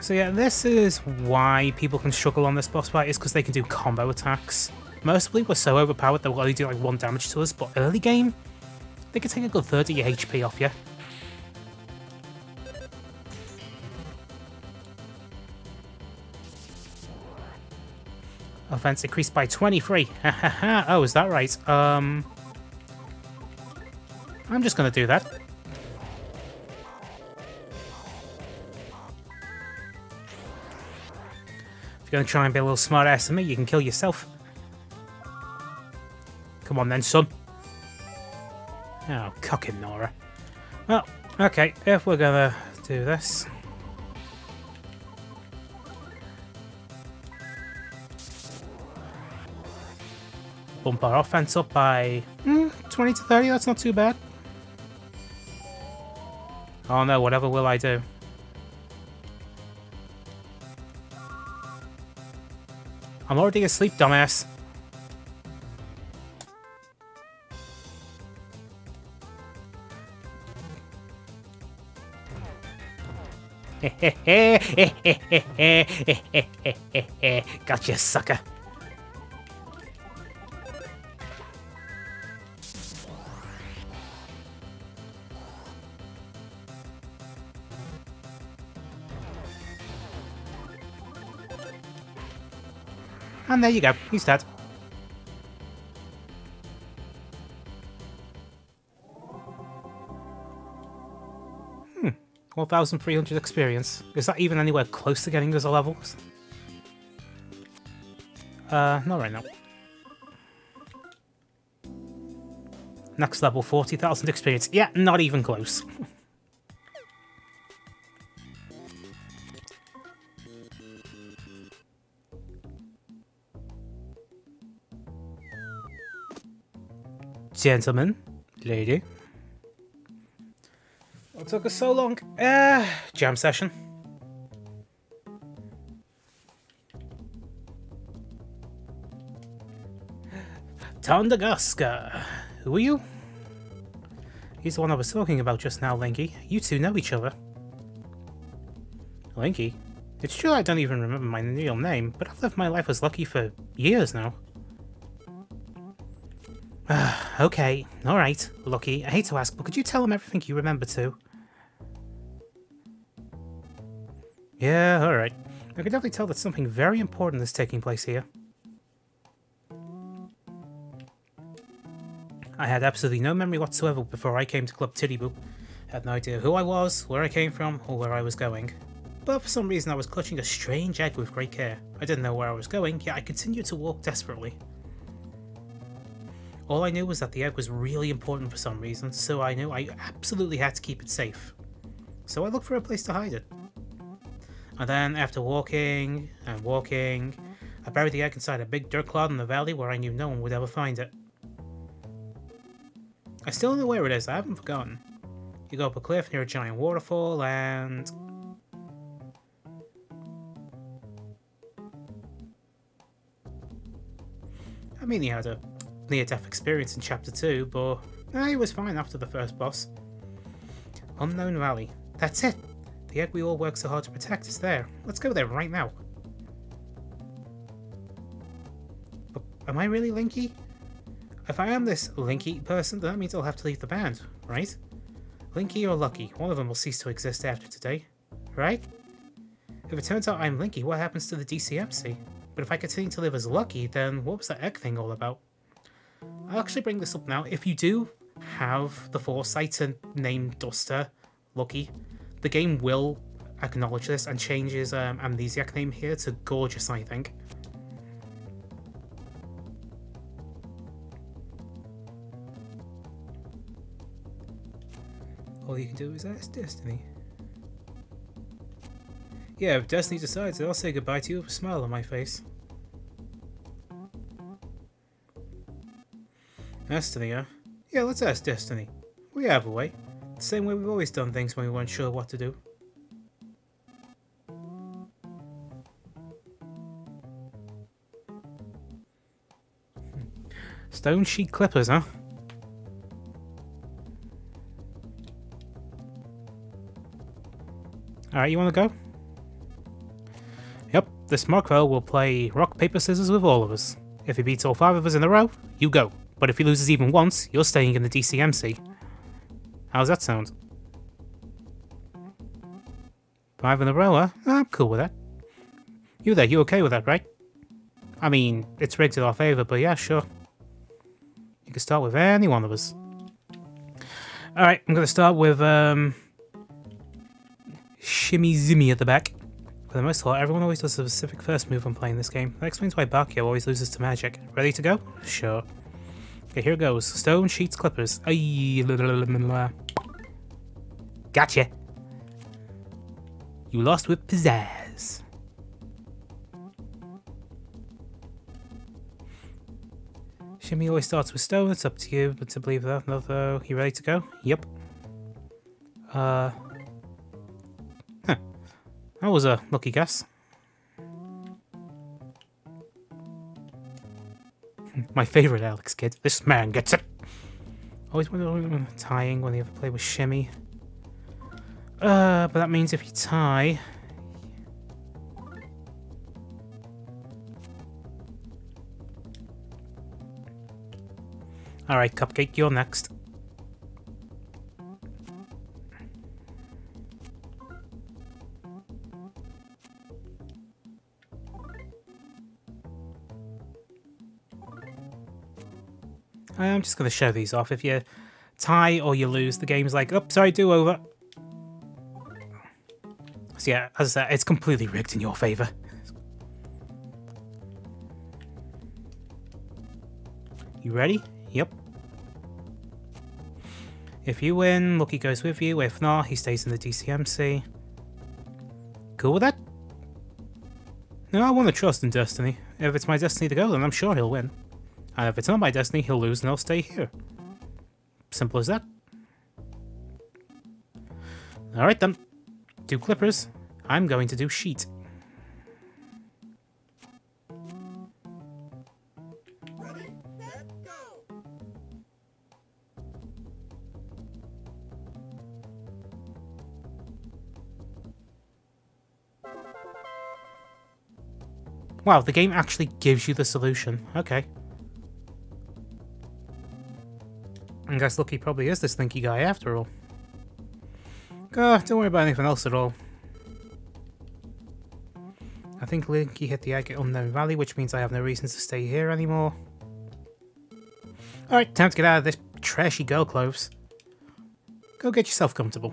Speaker 1: So yeah, this is why people can struggle on this boss fight, is because they can do combo attacks. Most people were so overpowered they will only do like one damage to us, but early game, they can take a good 30 HP off you. Offense increased by 23. (laughs) oh, is that right? Um, I'm just gonna do that. If you're gonna try and be a little smart ass than me, you can kill yourself. Come on then, son. Oh, cocking Nora. Well, okay, if we're gonna do this... Bump our offense up by mm, 20 to 30, that's not too bad. Oh no, whatever will I do? I'm already asleep, dumbass. (laughs)
Speaker 2: gotcha, sucker.
Speaker 1: And there you go, he's dead. 1,300 experience. Is that even anywhere close to getting us a level? Uh, not right now. Next level, 40,000 experience. Yeah, not even close. (laughs) Gentlemen, lady. Took us so long? Uh, jam session. Tondagaska. Who are you? He's the one I was talking about just now, Linky. You two know each other. Linky? It's true I don't even remember my real name, but I've lived my life as Lucky for years now. okay, alright, Lucky. I hate to ask, but could you tell him everything you remember too? Yeah, alright. I can definitely tell that something very important is taking place here. I had absolutely no memory whatsoever before I came to Club Titiboo. Had no idea who I was, where I came from, or where I was going. But for some reason I was clutching a strange egg with great care. I didn't know where I was going, yet I continued to walk desperately. All I knew was that the egg was really important for some reason, so I knew I absolutely had to keep it safe. So I looked for a place to hide it. And then, after walking and walking, I buried the egg inside a big dirt clod in the valley where I knew no one would ever find it. I still know where it is, I haven't forgotten. You go up a cliff near a giant waterfall and... I mean, he had a near-death experience in Chapter 2, but eh, he was fine after the first boss. Unknown Valley. That's it! The egg we all work so hard to protect is there. Let's go there right now. But am I really Linky? If I am this Linky person, then that means I'll have to leave the band, right? Linky or Lucky, one of them will cease to exist after today, right? If it turns out I'm Linky, what happens to the DCMC? But if I continue to live as Lucky, then what was that egg thing all about? I'll actually bring this up now. If you do have the foresight to name Duster Lucky, the game will acknowledge this and changes um, Amnesiac name here to Gorgeous, I think. All you can do is ask Destiny. Yeah, if Destiny decides, I'll say goodbye to you with a smile on my face. Destiny, huh? Yeah, let's ask Destiny. We have a way. The same way we've always done things when we weren't sure what to do. Hmm. Stone sheet clippers, huh? Alright, you want to go? Yep, this Markwell will play rock, paper, scissors with all of us. If he beats all five of us in a row, you go. But if he loses even once, you're staying in the DCMC. How's that sound? Five in a row, huh? I'm cool with that. You there, you okay with that, right? I mean, it's rigged in our favour, but yeah, sure. You can start with any one of us. Alright, I'm going to start with um, Shimmy Zmizz at the back. For the most part, everyone always does a specific first move when playing this game. That explains why Bakio always loses to Magic. Ready to go? Sure. Okay, here goes. Stone, sheets, clippers. Gotcha. You lost with pizzazz. Shimmy always starts with stone. It's up to you, but to believe that. Though, you ready to go? Yep. Uh. Huh. That was a lucky guess. My favourite Alex Kidd. This man gets it. Always when tying when the other player was shimmy. Uh, but that means if you tie... Alright, Cupcake, you're next. I'm just going to show these off. If you tie or you lose, the game's like, oh, sorry, do over. So yeah, as I said, it's completely rigged in your favour. You ready? Yep. If you win, Lucky goes with you. If not, he stays in the DCMC. Cool with that? No, I want to trust in Destiny. If it's my destiny to go, then I'm sure he'll win. And if it's not my destiny, he'll lose and I'll stay here. Simple as that. Alright then. Do clippers. I'm going to do sheet. Wow, the game actually gives you the solution. Okay. I guess Lucky probably is the slinky guy after all. God, don't worry about anything else at all. I think Linky hit the egg at Unknown Valley, which means I have no reason to stay here anymore. Alright, time to get out of this trashy girl clothes. Go get yourself comfortable.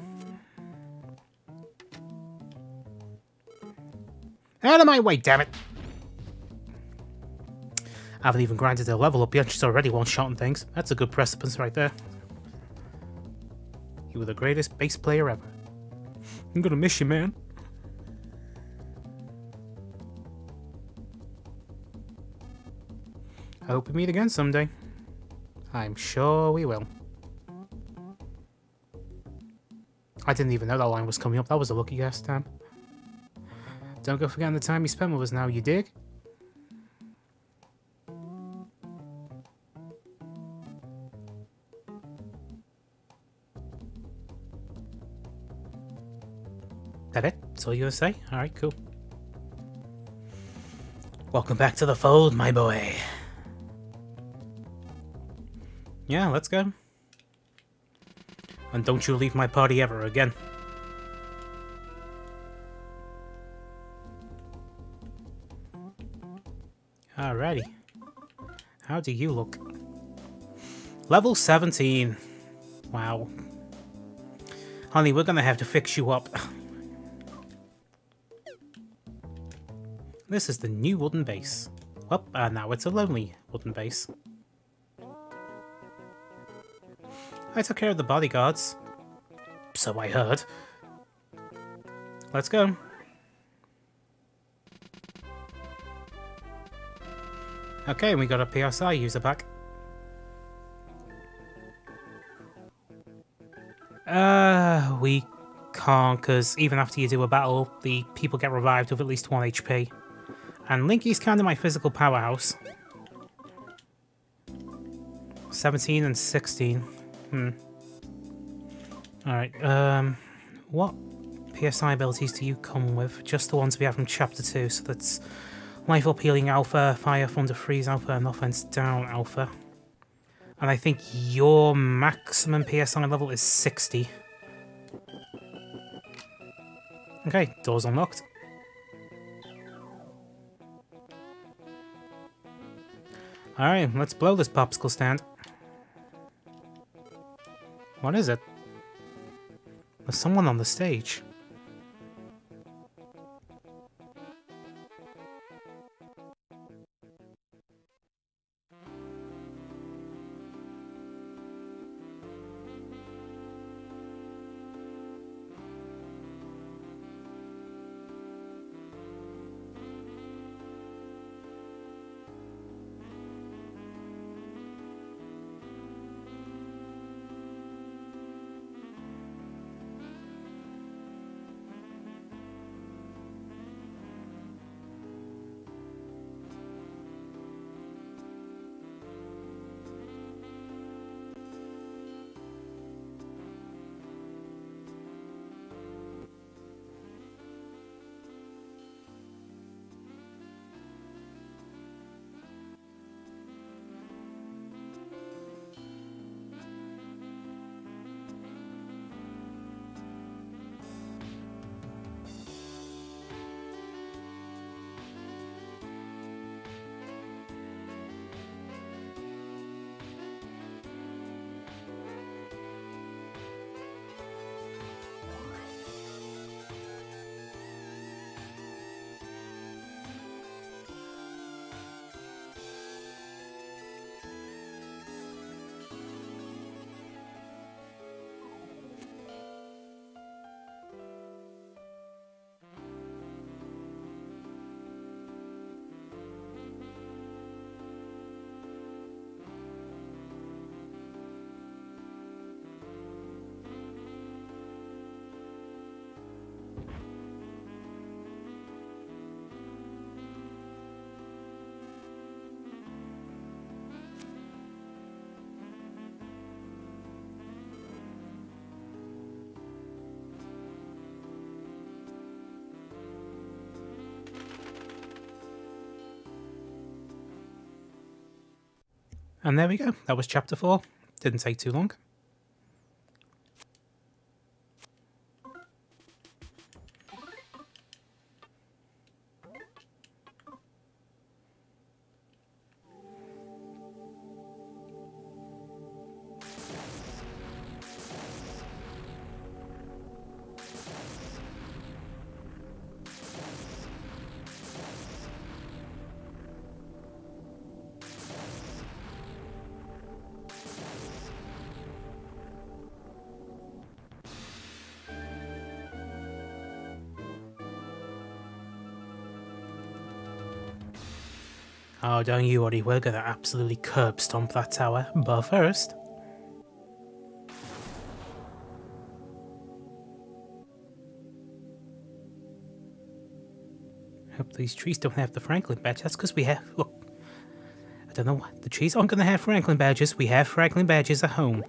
Speaker 1: Out of my way, damn it! I haven't even grinded their level up yet, she's already one-shotting things. That's a good precipice right there. You were the greatest bass player ever. I'm gonna miss you, man. I hope we meet again someday. I'm sure we will. I didn't even know that line was coming up. That was a lucky guess, damn. Don't go forgetting the time you spent with us now, you dig? All you say? Alright, cool. Welcome back to the fold, my boy. Yeah, let's go. And don't you leave my party ever again. Alrighty. How do you look? Level 17. Wow. Honey, we're gonna have to fix you up. (laughs) This is the new wooden base. Well, uh, now it's a lonely wooden base. I took care of the bodyguards. So I heard. Let's go. Okay, we got a PSI user back. Uh, we can't, because even after you do a battle, the people get revived with at least 1 HP. And Linky's kind of my physical powerhouse. 17 and 16. Hmm. Alright, um... What PSI abilities do you come with? Just the ones we have from Chapter 2, so that's Life Up Healing Alpha, Fire, Thunder, Freeze Alpha, and Offense Down Alpha. And I think your maximum PSI level is 60. Okay, doors unlocked. Alright, let's blow this popsicle stand. What is it? There's someone on the stage. And there we go. That was chapter 4. Didn't take too long. Oh, don't you worry, we're gonna absolutely curb stomp that tower. But first... Hope these trees don't have the Franklin badge. That's because we have... Look. I don't know. What, the trees aren't gonna have Franklin badges. We have Franklin badges at home.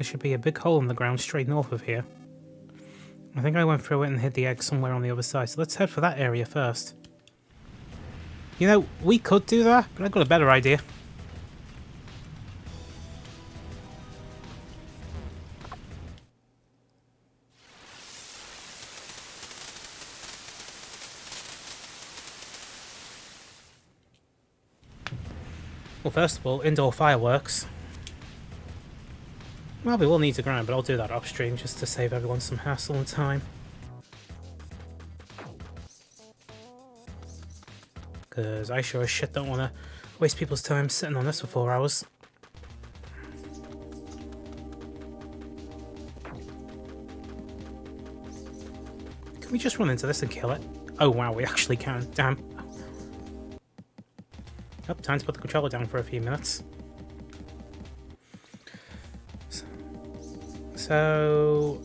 Speaker 1: There should be a big hole in the ground straight north of here. I think I went through it and hid the egg somewhere on the other side, so let's head for that area first. You know, we could do that, but I've got a better idea. Well, first of all, indoor fireworks. Well, we will need to grind, but I'll do that upstream just to save everyone some hassle and time. Because I sure as shit don't want to waste people's time sitting on this for four hours. Can we just run into this and kill it? Oh wow, we actually can. Damn. Oh, time to put the controller down for a few minutes. So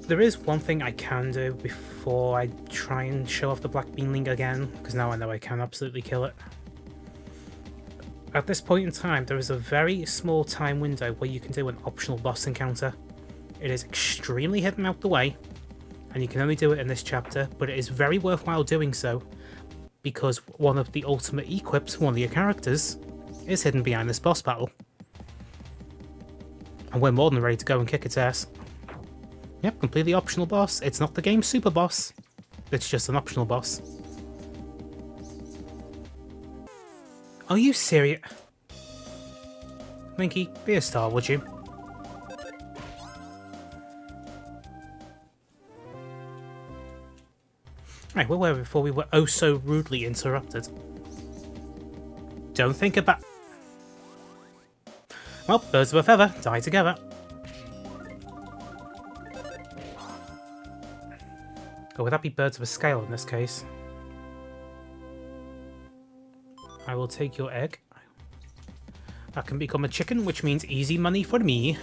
Speaker 1: there is one thing I can do before I try and show off the Black Beanling again, because now I know I can absolutely kill it. At this point in time, there is a very small time window where you can do an optional boss encounter. It is extremely hidden out the way, and you can only do it in this chapter, but it is very worthwhile doing so, because one of the ultimate equips, one of your characters, is hidden behind this boss battle. And we're more than ready to go and kick its ass. Yep, completely optional boss. It's not the game's super boss. It's just an optional boss. Are you serious? Minky, be a star, would you? Right, where were we before we were oh so rudely interrupted? Don't think about... Well, birds of a feather die together. Or would that be birds of a scale in this case? I will take your egg. That can become a chicken, which means easy money for me.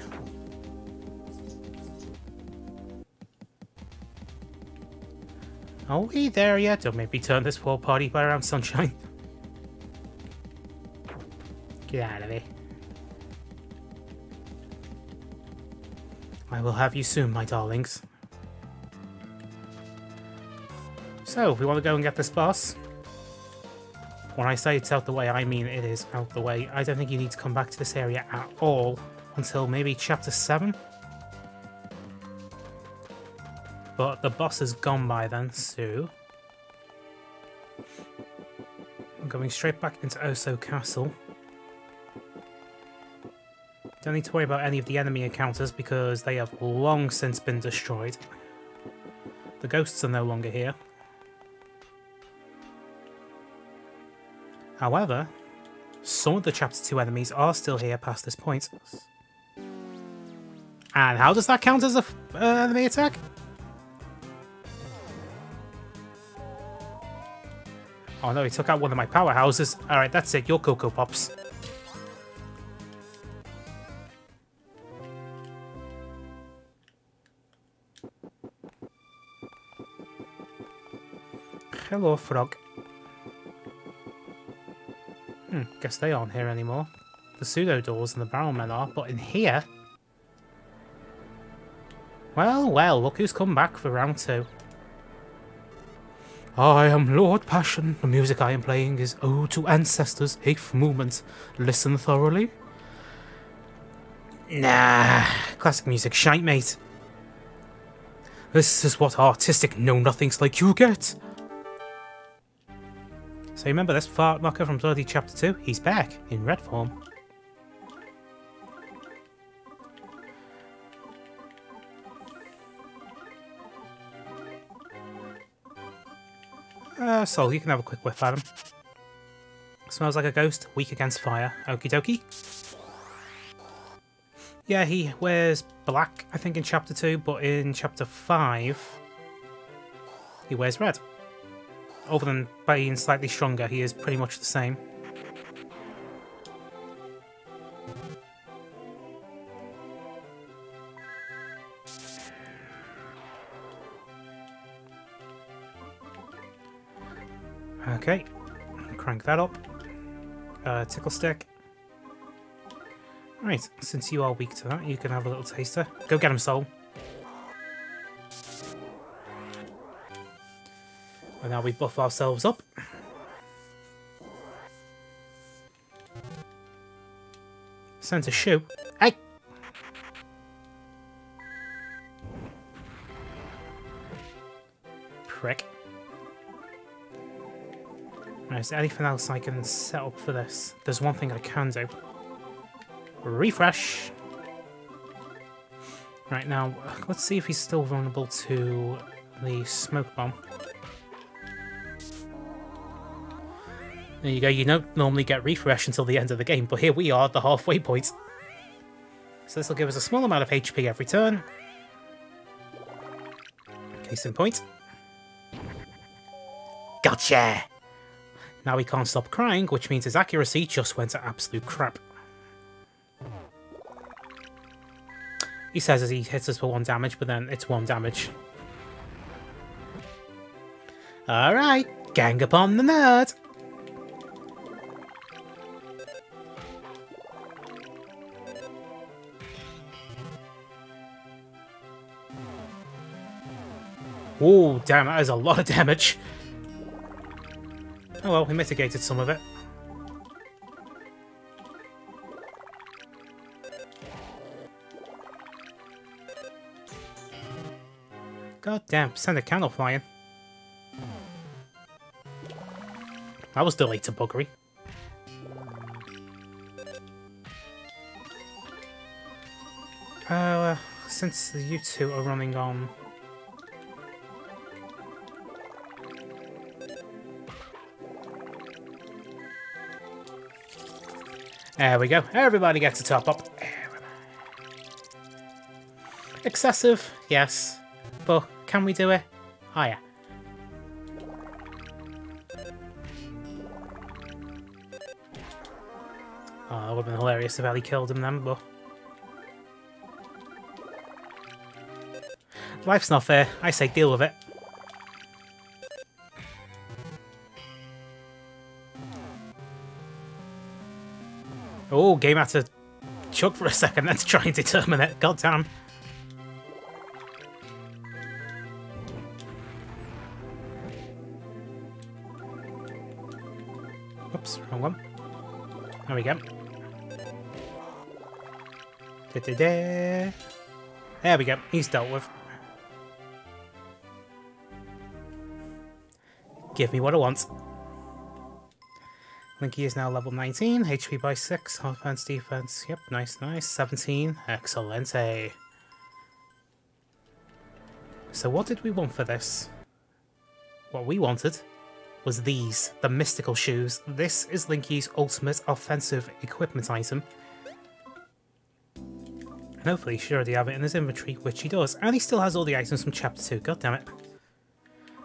Speaker 1: Are we there yet? Don't make me turn this poor party by around sunshine. (laughs) Get out of here. I will have you soon, my darlings. So, we want to go and get this boss. When I say it's out the way, I mean it is out the way. I don't think you need to come back to this area at all until maybe chapter 7. But the boss is gone by then, so... I'm going straight back into Osohe Castle. Don't need to worry about any of the enemy encounters because they have long since been destroyed. The ghosts are no longer here. However, some of the Chapter 2 enemies are still here past this point. And how does that count as an uh, enemy attack? Oh no, he took out one of my powerhouses. Alright, that's it. You're Cocoa Pops. Hello, frog. Hmm, guess they aren't here anymore. The pseudo doors and the barrel men are, but in here... Well, well, look who's come back for round two. I am Lord Passion. The music I am playing is Ode to Ancestors, Eighth Movement. Listen thoroughly. Nah, classic music shite, mate. This is what artistic know-nothings like you get. So remember this fart knocker from Bloody Chapter 2? He's back, in red form. Uh, Sol, you can have a quick whiff at him. Smells like a ghost, weak against fire. Okie dokie. Yeah, he wears black, I think, in Chapter 2, but in Chapter 5, he wears red. Other than being slightly stronger, he is pretty much the same. Okay, crank that up. Uh, tickle stick. Right, since you are weak to that, you can have a little taster. Go get him, Sol. And now we buff ourselves up. Sent a shoe. Hey! Prick. Right, is there anything else I can set up for this? There's one thing I can do. Refresh. Right now, let's see if he's still vulnerable to the smoke bomb. There you go, you don't normally get refresh until the end of the game, but here we are at the halfway point. So this will give us a small amount of HP every turn. Case in point. Gotcha! Now he can't stop crying, which means his accuracy just went to absolute crap. He says as he hits us for one damage, but then it's one damage. Alright, gang upon the nerd! Oh, damn, that is a lot of damage. Oh well, we mitigated some of it. God damn, send a candle flying. That was delayed to buggery. Uh, since you two are running on There we go. Everybody gets a top up. Excessive, yes. But can we do it? Oh yeah. Oh, it would have been hilarious if Ellie killed him then, but... Life's not fair. I say deal with it. Game had to chug for a second (laughs) then to try and determine it. God damn. Oops, wrong one. There we go. Da -da -da. There we go. He's dealt with. Give me what I want. Linky is now level 19, HP by 6, offense, defense, yep, nice, nice, 17, excelente. So what did we want for this? What we wanted was these, the mystical shoes. This is Linky's ultimate offensive equipment item. And hopefully he should already have it in his inventory, which he does. And he still has all the items from chapter 2, god damn it.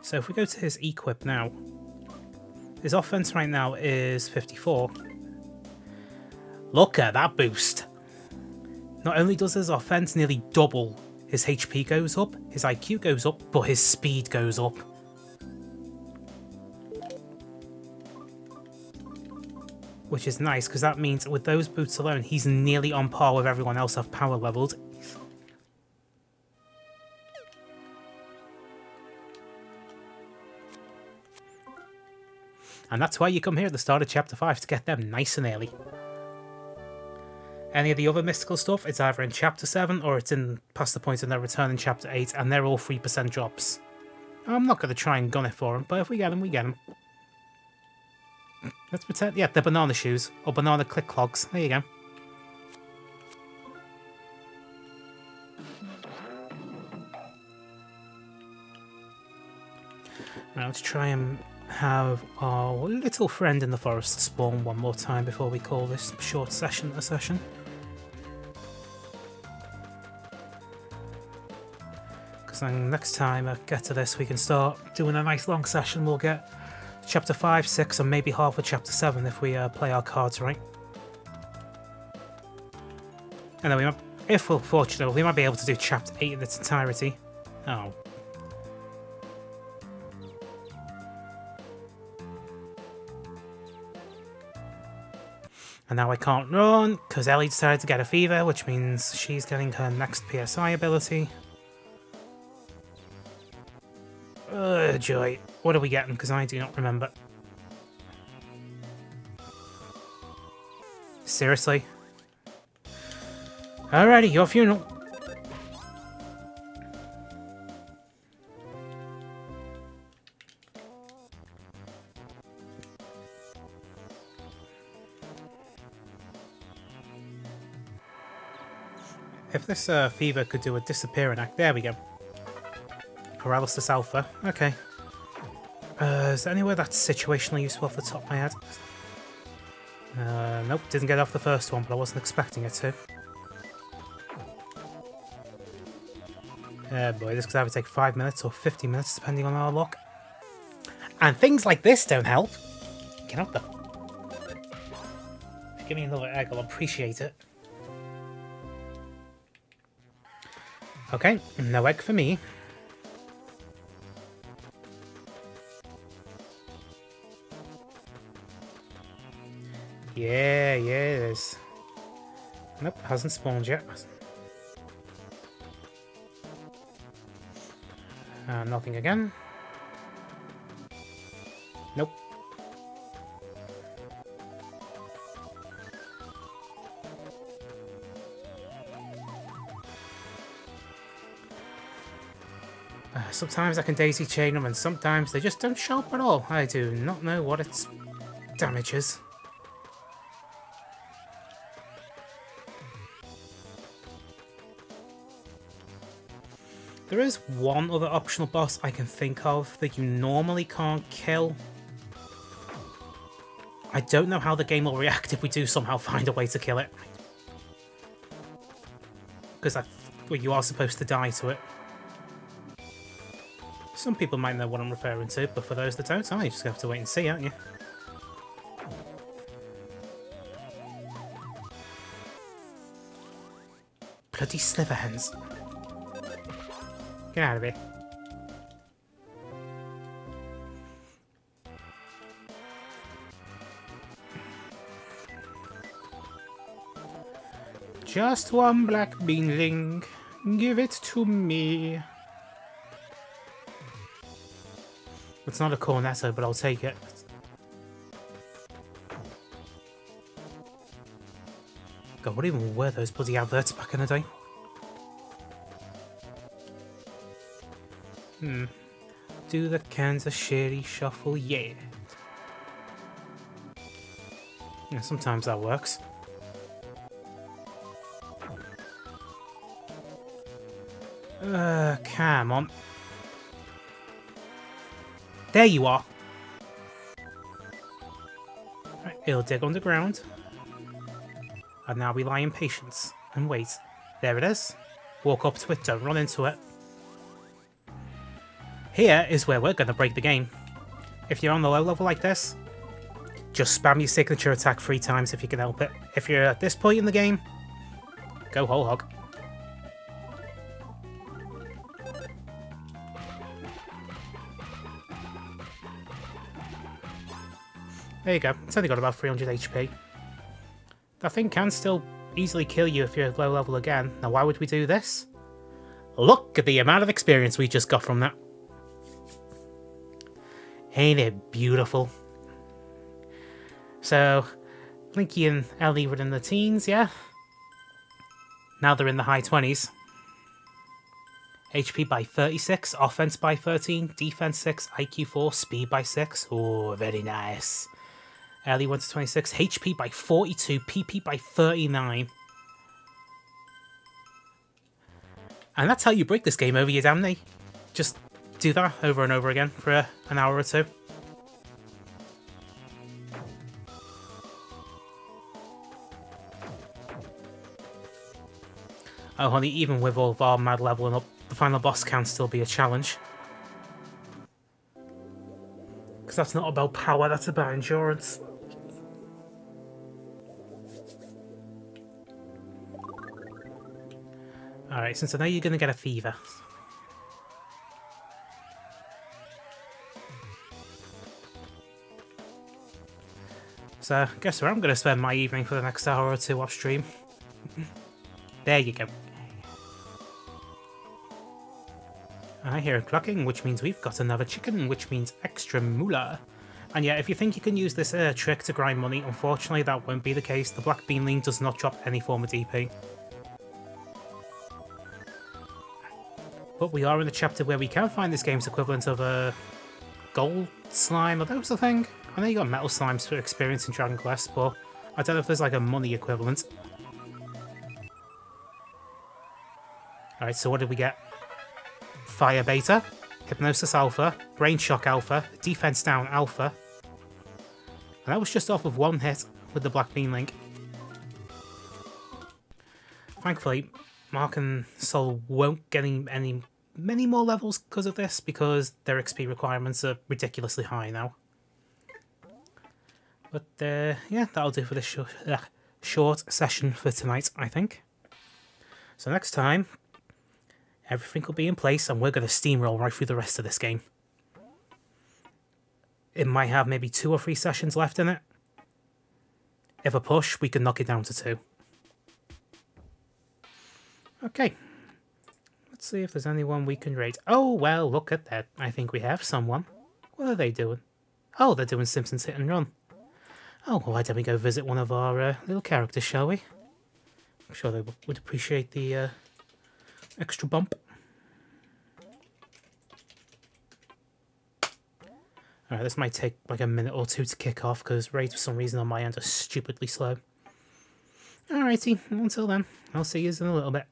Speaker 1: So if we go to his equip now, his offense right now is 54. Look at that boost. Not only does his offense nearly double, his HP goes up, his IQ goes up, but his speed goes up. Which is nice, because that means with those boots alone, he's nearly on par with everyone else I've power leveled, And that's why you come here at the start of Chapter 5, to get them nice and early. Any of the other mystical stuff, it's either in Chapter 7 or it's in past the point of no return in Chapter 8, and they're all 3% drops. I'm not going to try and gun it for them, but if we get them, we get them. Let's pretend, yeah, they're banana shoes, or banana click clogs. There you go. Now let's try and have our little friend in the forest spawn one more time before we call this short session a session. Because then next time I get to this, we can start doing a nice long session. We'll get chapter 5, 6, and maybe half of chapter 7 if we uh, play our cards right. And then we might, if we're fortunate, we might be able to do chapter 8 in its entirety. Oh, And now I can't run because Ellie decided to get a fever, which means she's getting her next PSI ability. Ugh, joy. What are we getting? Because I do not remember. Seriously? Alrighty, your funeral. This uh, fever could do a disappearing act, there we go. Paralysis Alpha, okay. Uh, is there anywhere that's situationally useful off the top of my head? Uh, nope, didn't get off the first one, but I wasn't expecting it to. Oh boy, this could either take 5 minutes or 50 minutes, depending on our luck. And things like this don't help. Get out the... Give me another egg, I'll appreciate it. Okay, no egg for me. Yeah, yeah, it is. Nope, hasn't spawned yet. Uh, nothing again. Sometimes I can daisy chain them and sometimes they just don't show up at all. I do not know what its damage is. There is one other optional boss I can think of that you normally can't kill. I don't know how the game will react if we do somehow find a way to kill it. Because well, you are supposed to die to it. Some people might know what I'm referring to, but for those that don't, oh, you just have to wait and see, aren't you? Bloody slitherhens. Get out of here. Just one black beanling. Give it to me. It's not a cornetto, but I'll take it. God, what even were those bloody adverts back in the day? Hmm. Do the Kansas City shuffle, yeah. Yeah, sometimes that works. Uh, come on. There you are. Right, it'll dig underground. And now we lie in patience and wait. There it is. Walk up to it, don't run into it. Here is where we're going to break the game. If you're on the low level like this, just spam your signature attack three times if you can help it. If you're at this point in the game, go whole hog. There you go. It's only got about 300 HP. That thing can still easily kill you if you're low level again. Now, why would we do this? Look at the amount of experience we just got from that. Ain't it beautiful? So, Blinky and Ellie were in the teens, yeah? Now they're in the high 20s. HP by 36, offense by 13, defense 6, IQ 4, speed by 6. Oh, very nice. Ellie went to 26, HP by 42, PP by 39. And that's how you break this game over your damn knee. Just do that over and over again for an hour or two. Oh honey, even with all of our mad leveling up, the final boss can still be a challenge. Because that's not about power, that's about endurance. Alright, since I know you're going to get a fever. So, guess where I'm going to spend my evening for the next hour or two off stream. (laughs) there you go. I hear a clucking, which means we've got another chicken, which means extra moolah. And yeah, if you think you can use this uh, trick to grind money, unfortunately that won't be the case. The Black Beanling does not drop any form of DP. But we are in the chapter where we can find this game's equivalent of a gold slime. Are those the thing? I know you got metal slimes for experience in Dragon Quest, but I don't know if there's like a money equivalent. Alright, so what did we get? Fire Beta, Hypnosis Alpha, Brain Shock Alpha, Defense Down Alpha. And that was just off of one hit with the Black Beanling. Thankfully, Mark and Sol won't get any, any many more levels because of this, because their XP requirements are ridiculously high now. But uh, yeah, that'll do for this short, uh, short session for tonight, I think. So next time, everything will be in place and we're going to steamroll right through the rest of this game. It might have maybe two or three sessions left in it. If a push, we can knock it down to two. Okay. Let's see if there's anyone we can rate. Oh, well, look at that. I think we have someone. What are they doing? Oh, they're doing Simpsons Hit and Run. Oh, well, why don't we go visit one of our uh, little characters, shall we? I'm sure they would appreciate the uh, extra bump. Alright, this might take like a minute or two to kick off because raids for some reason on my end are stupidly slow. Alrighty, until then, I'll see you in a little bit.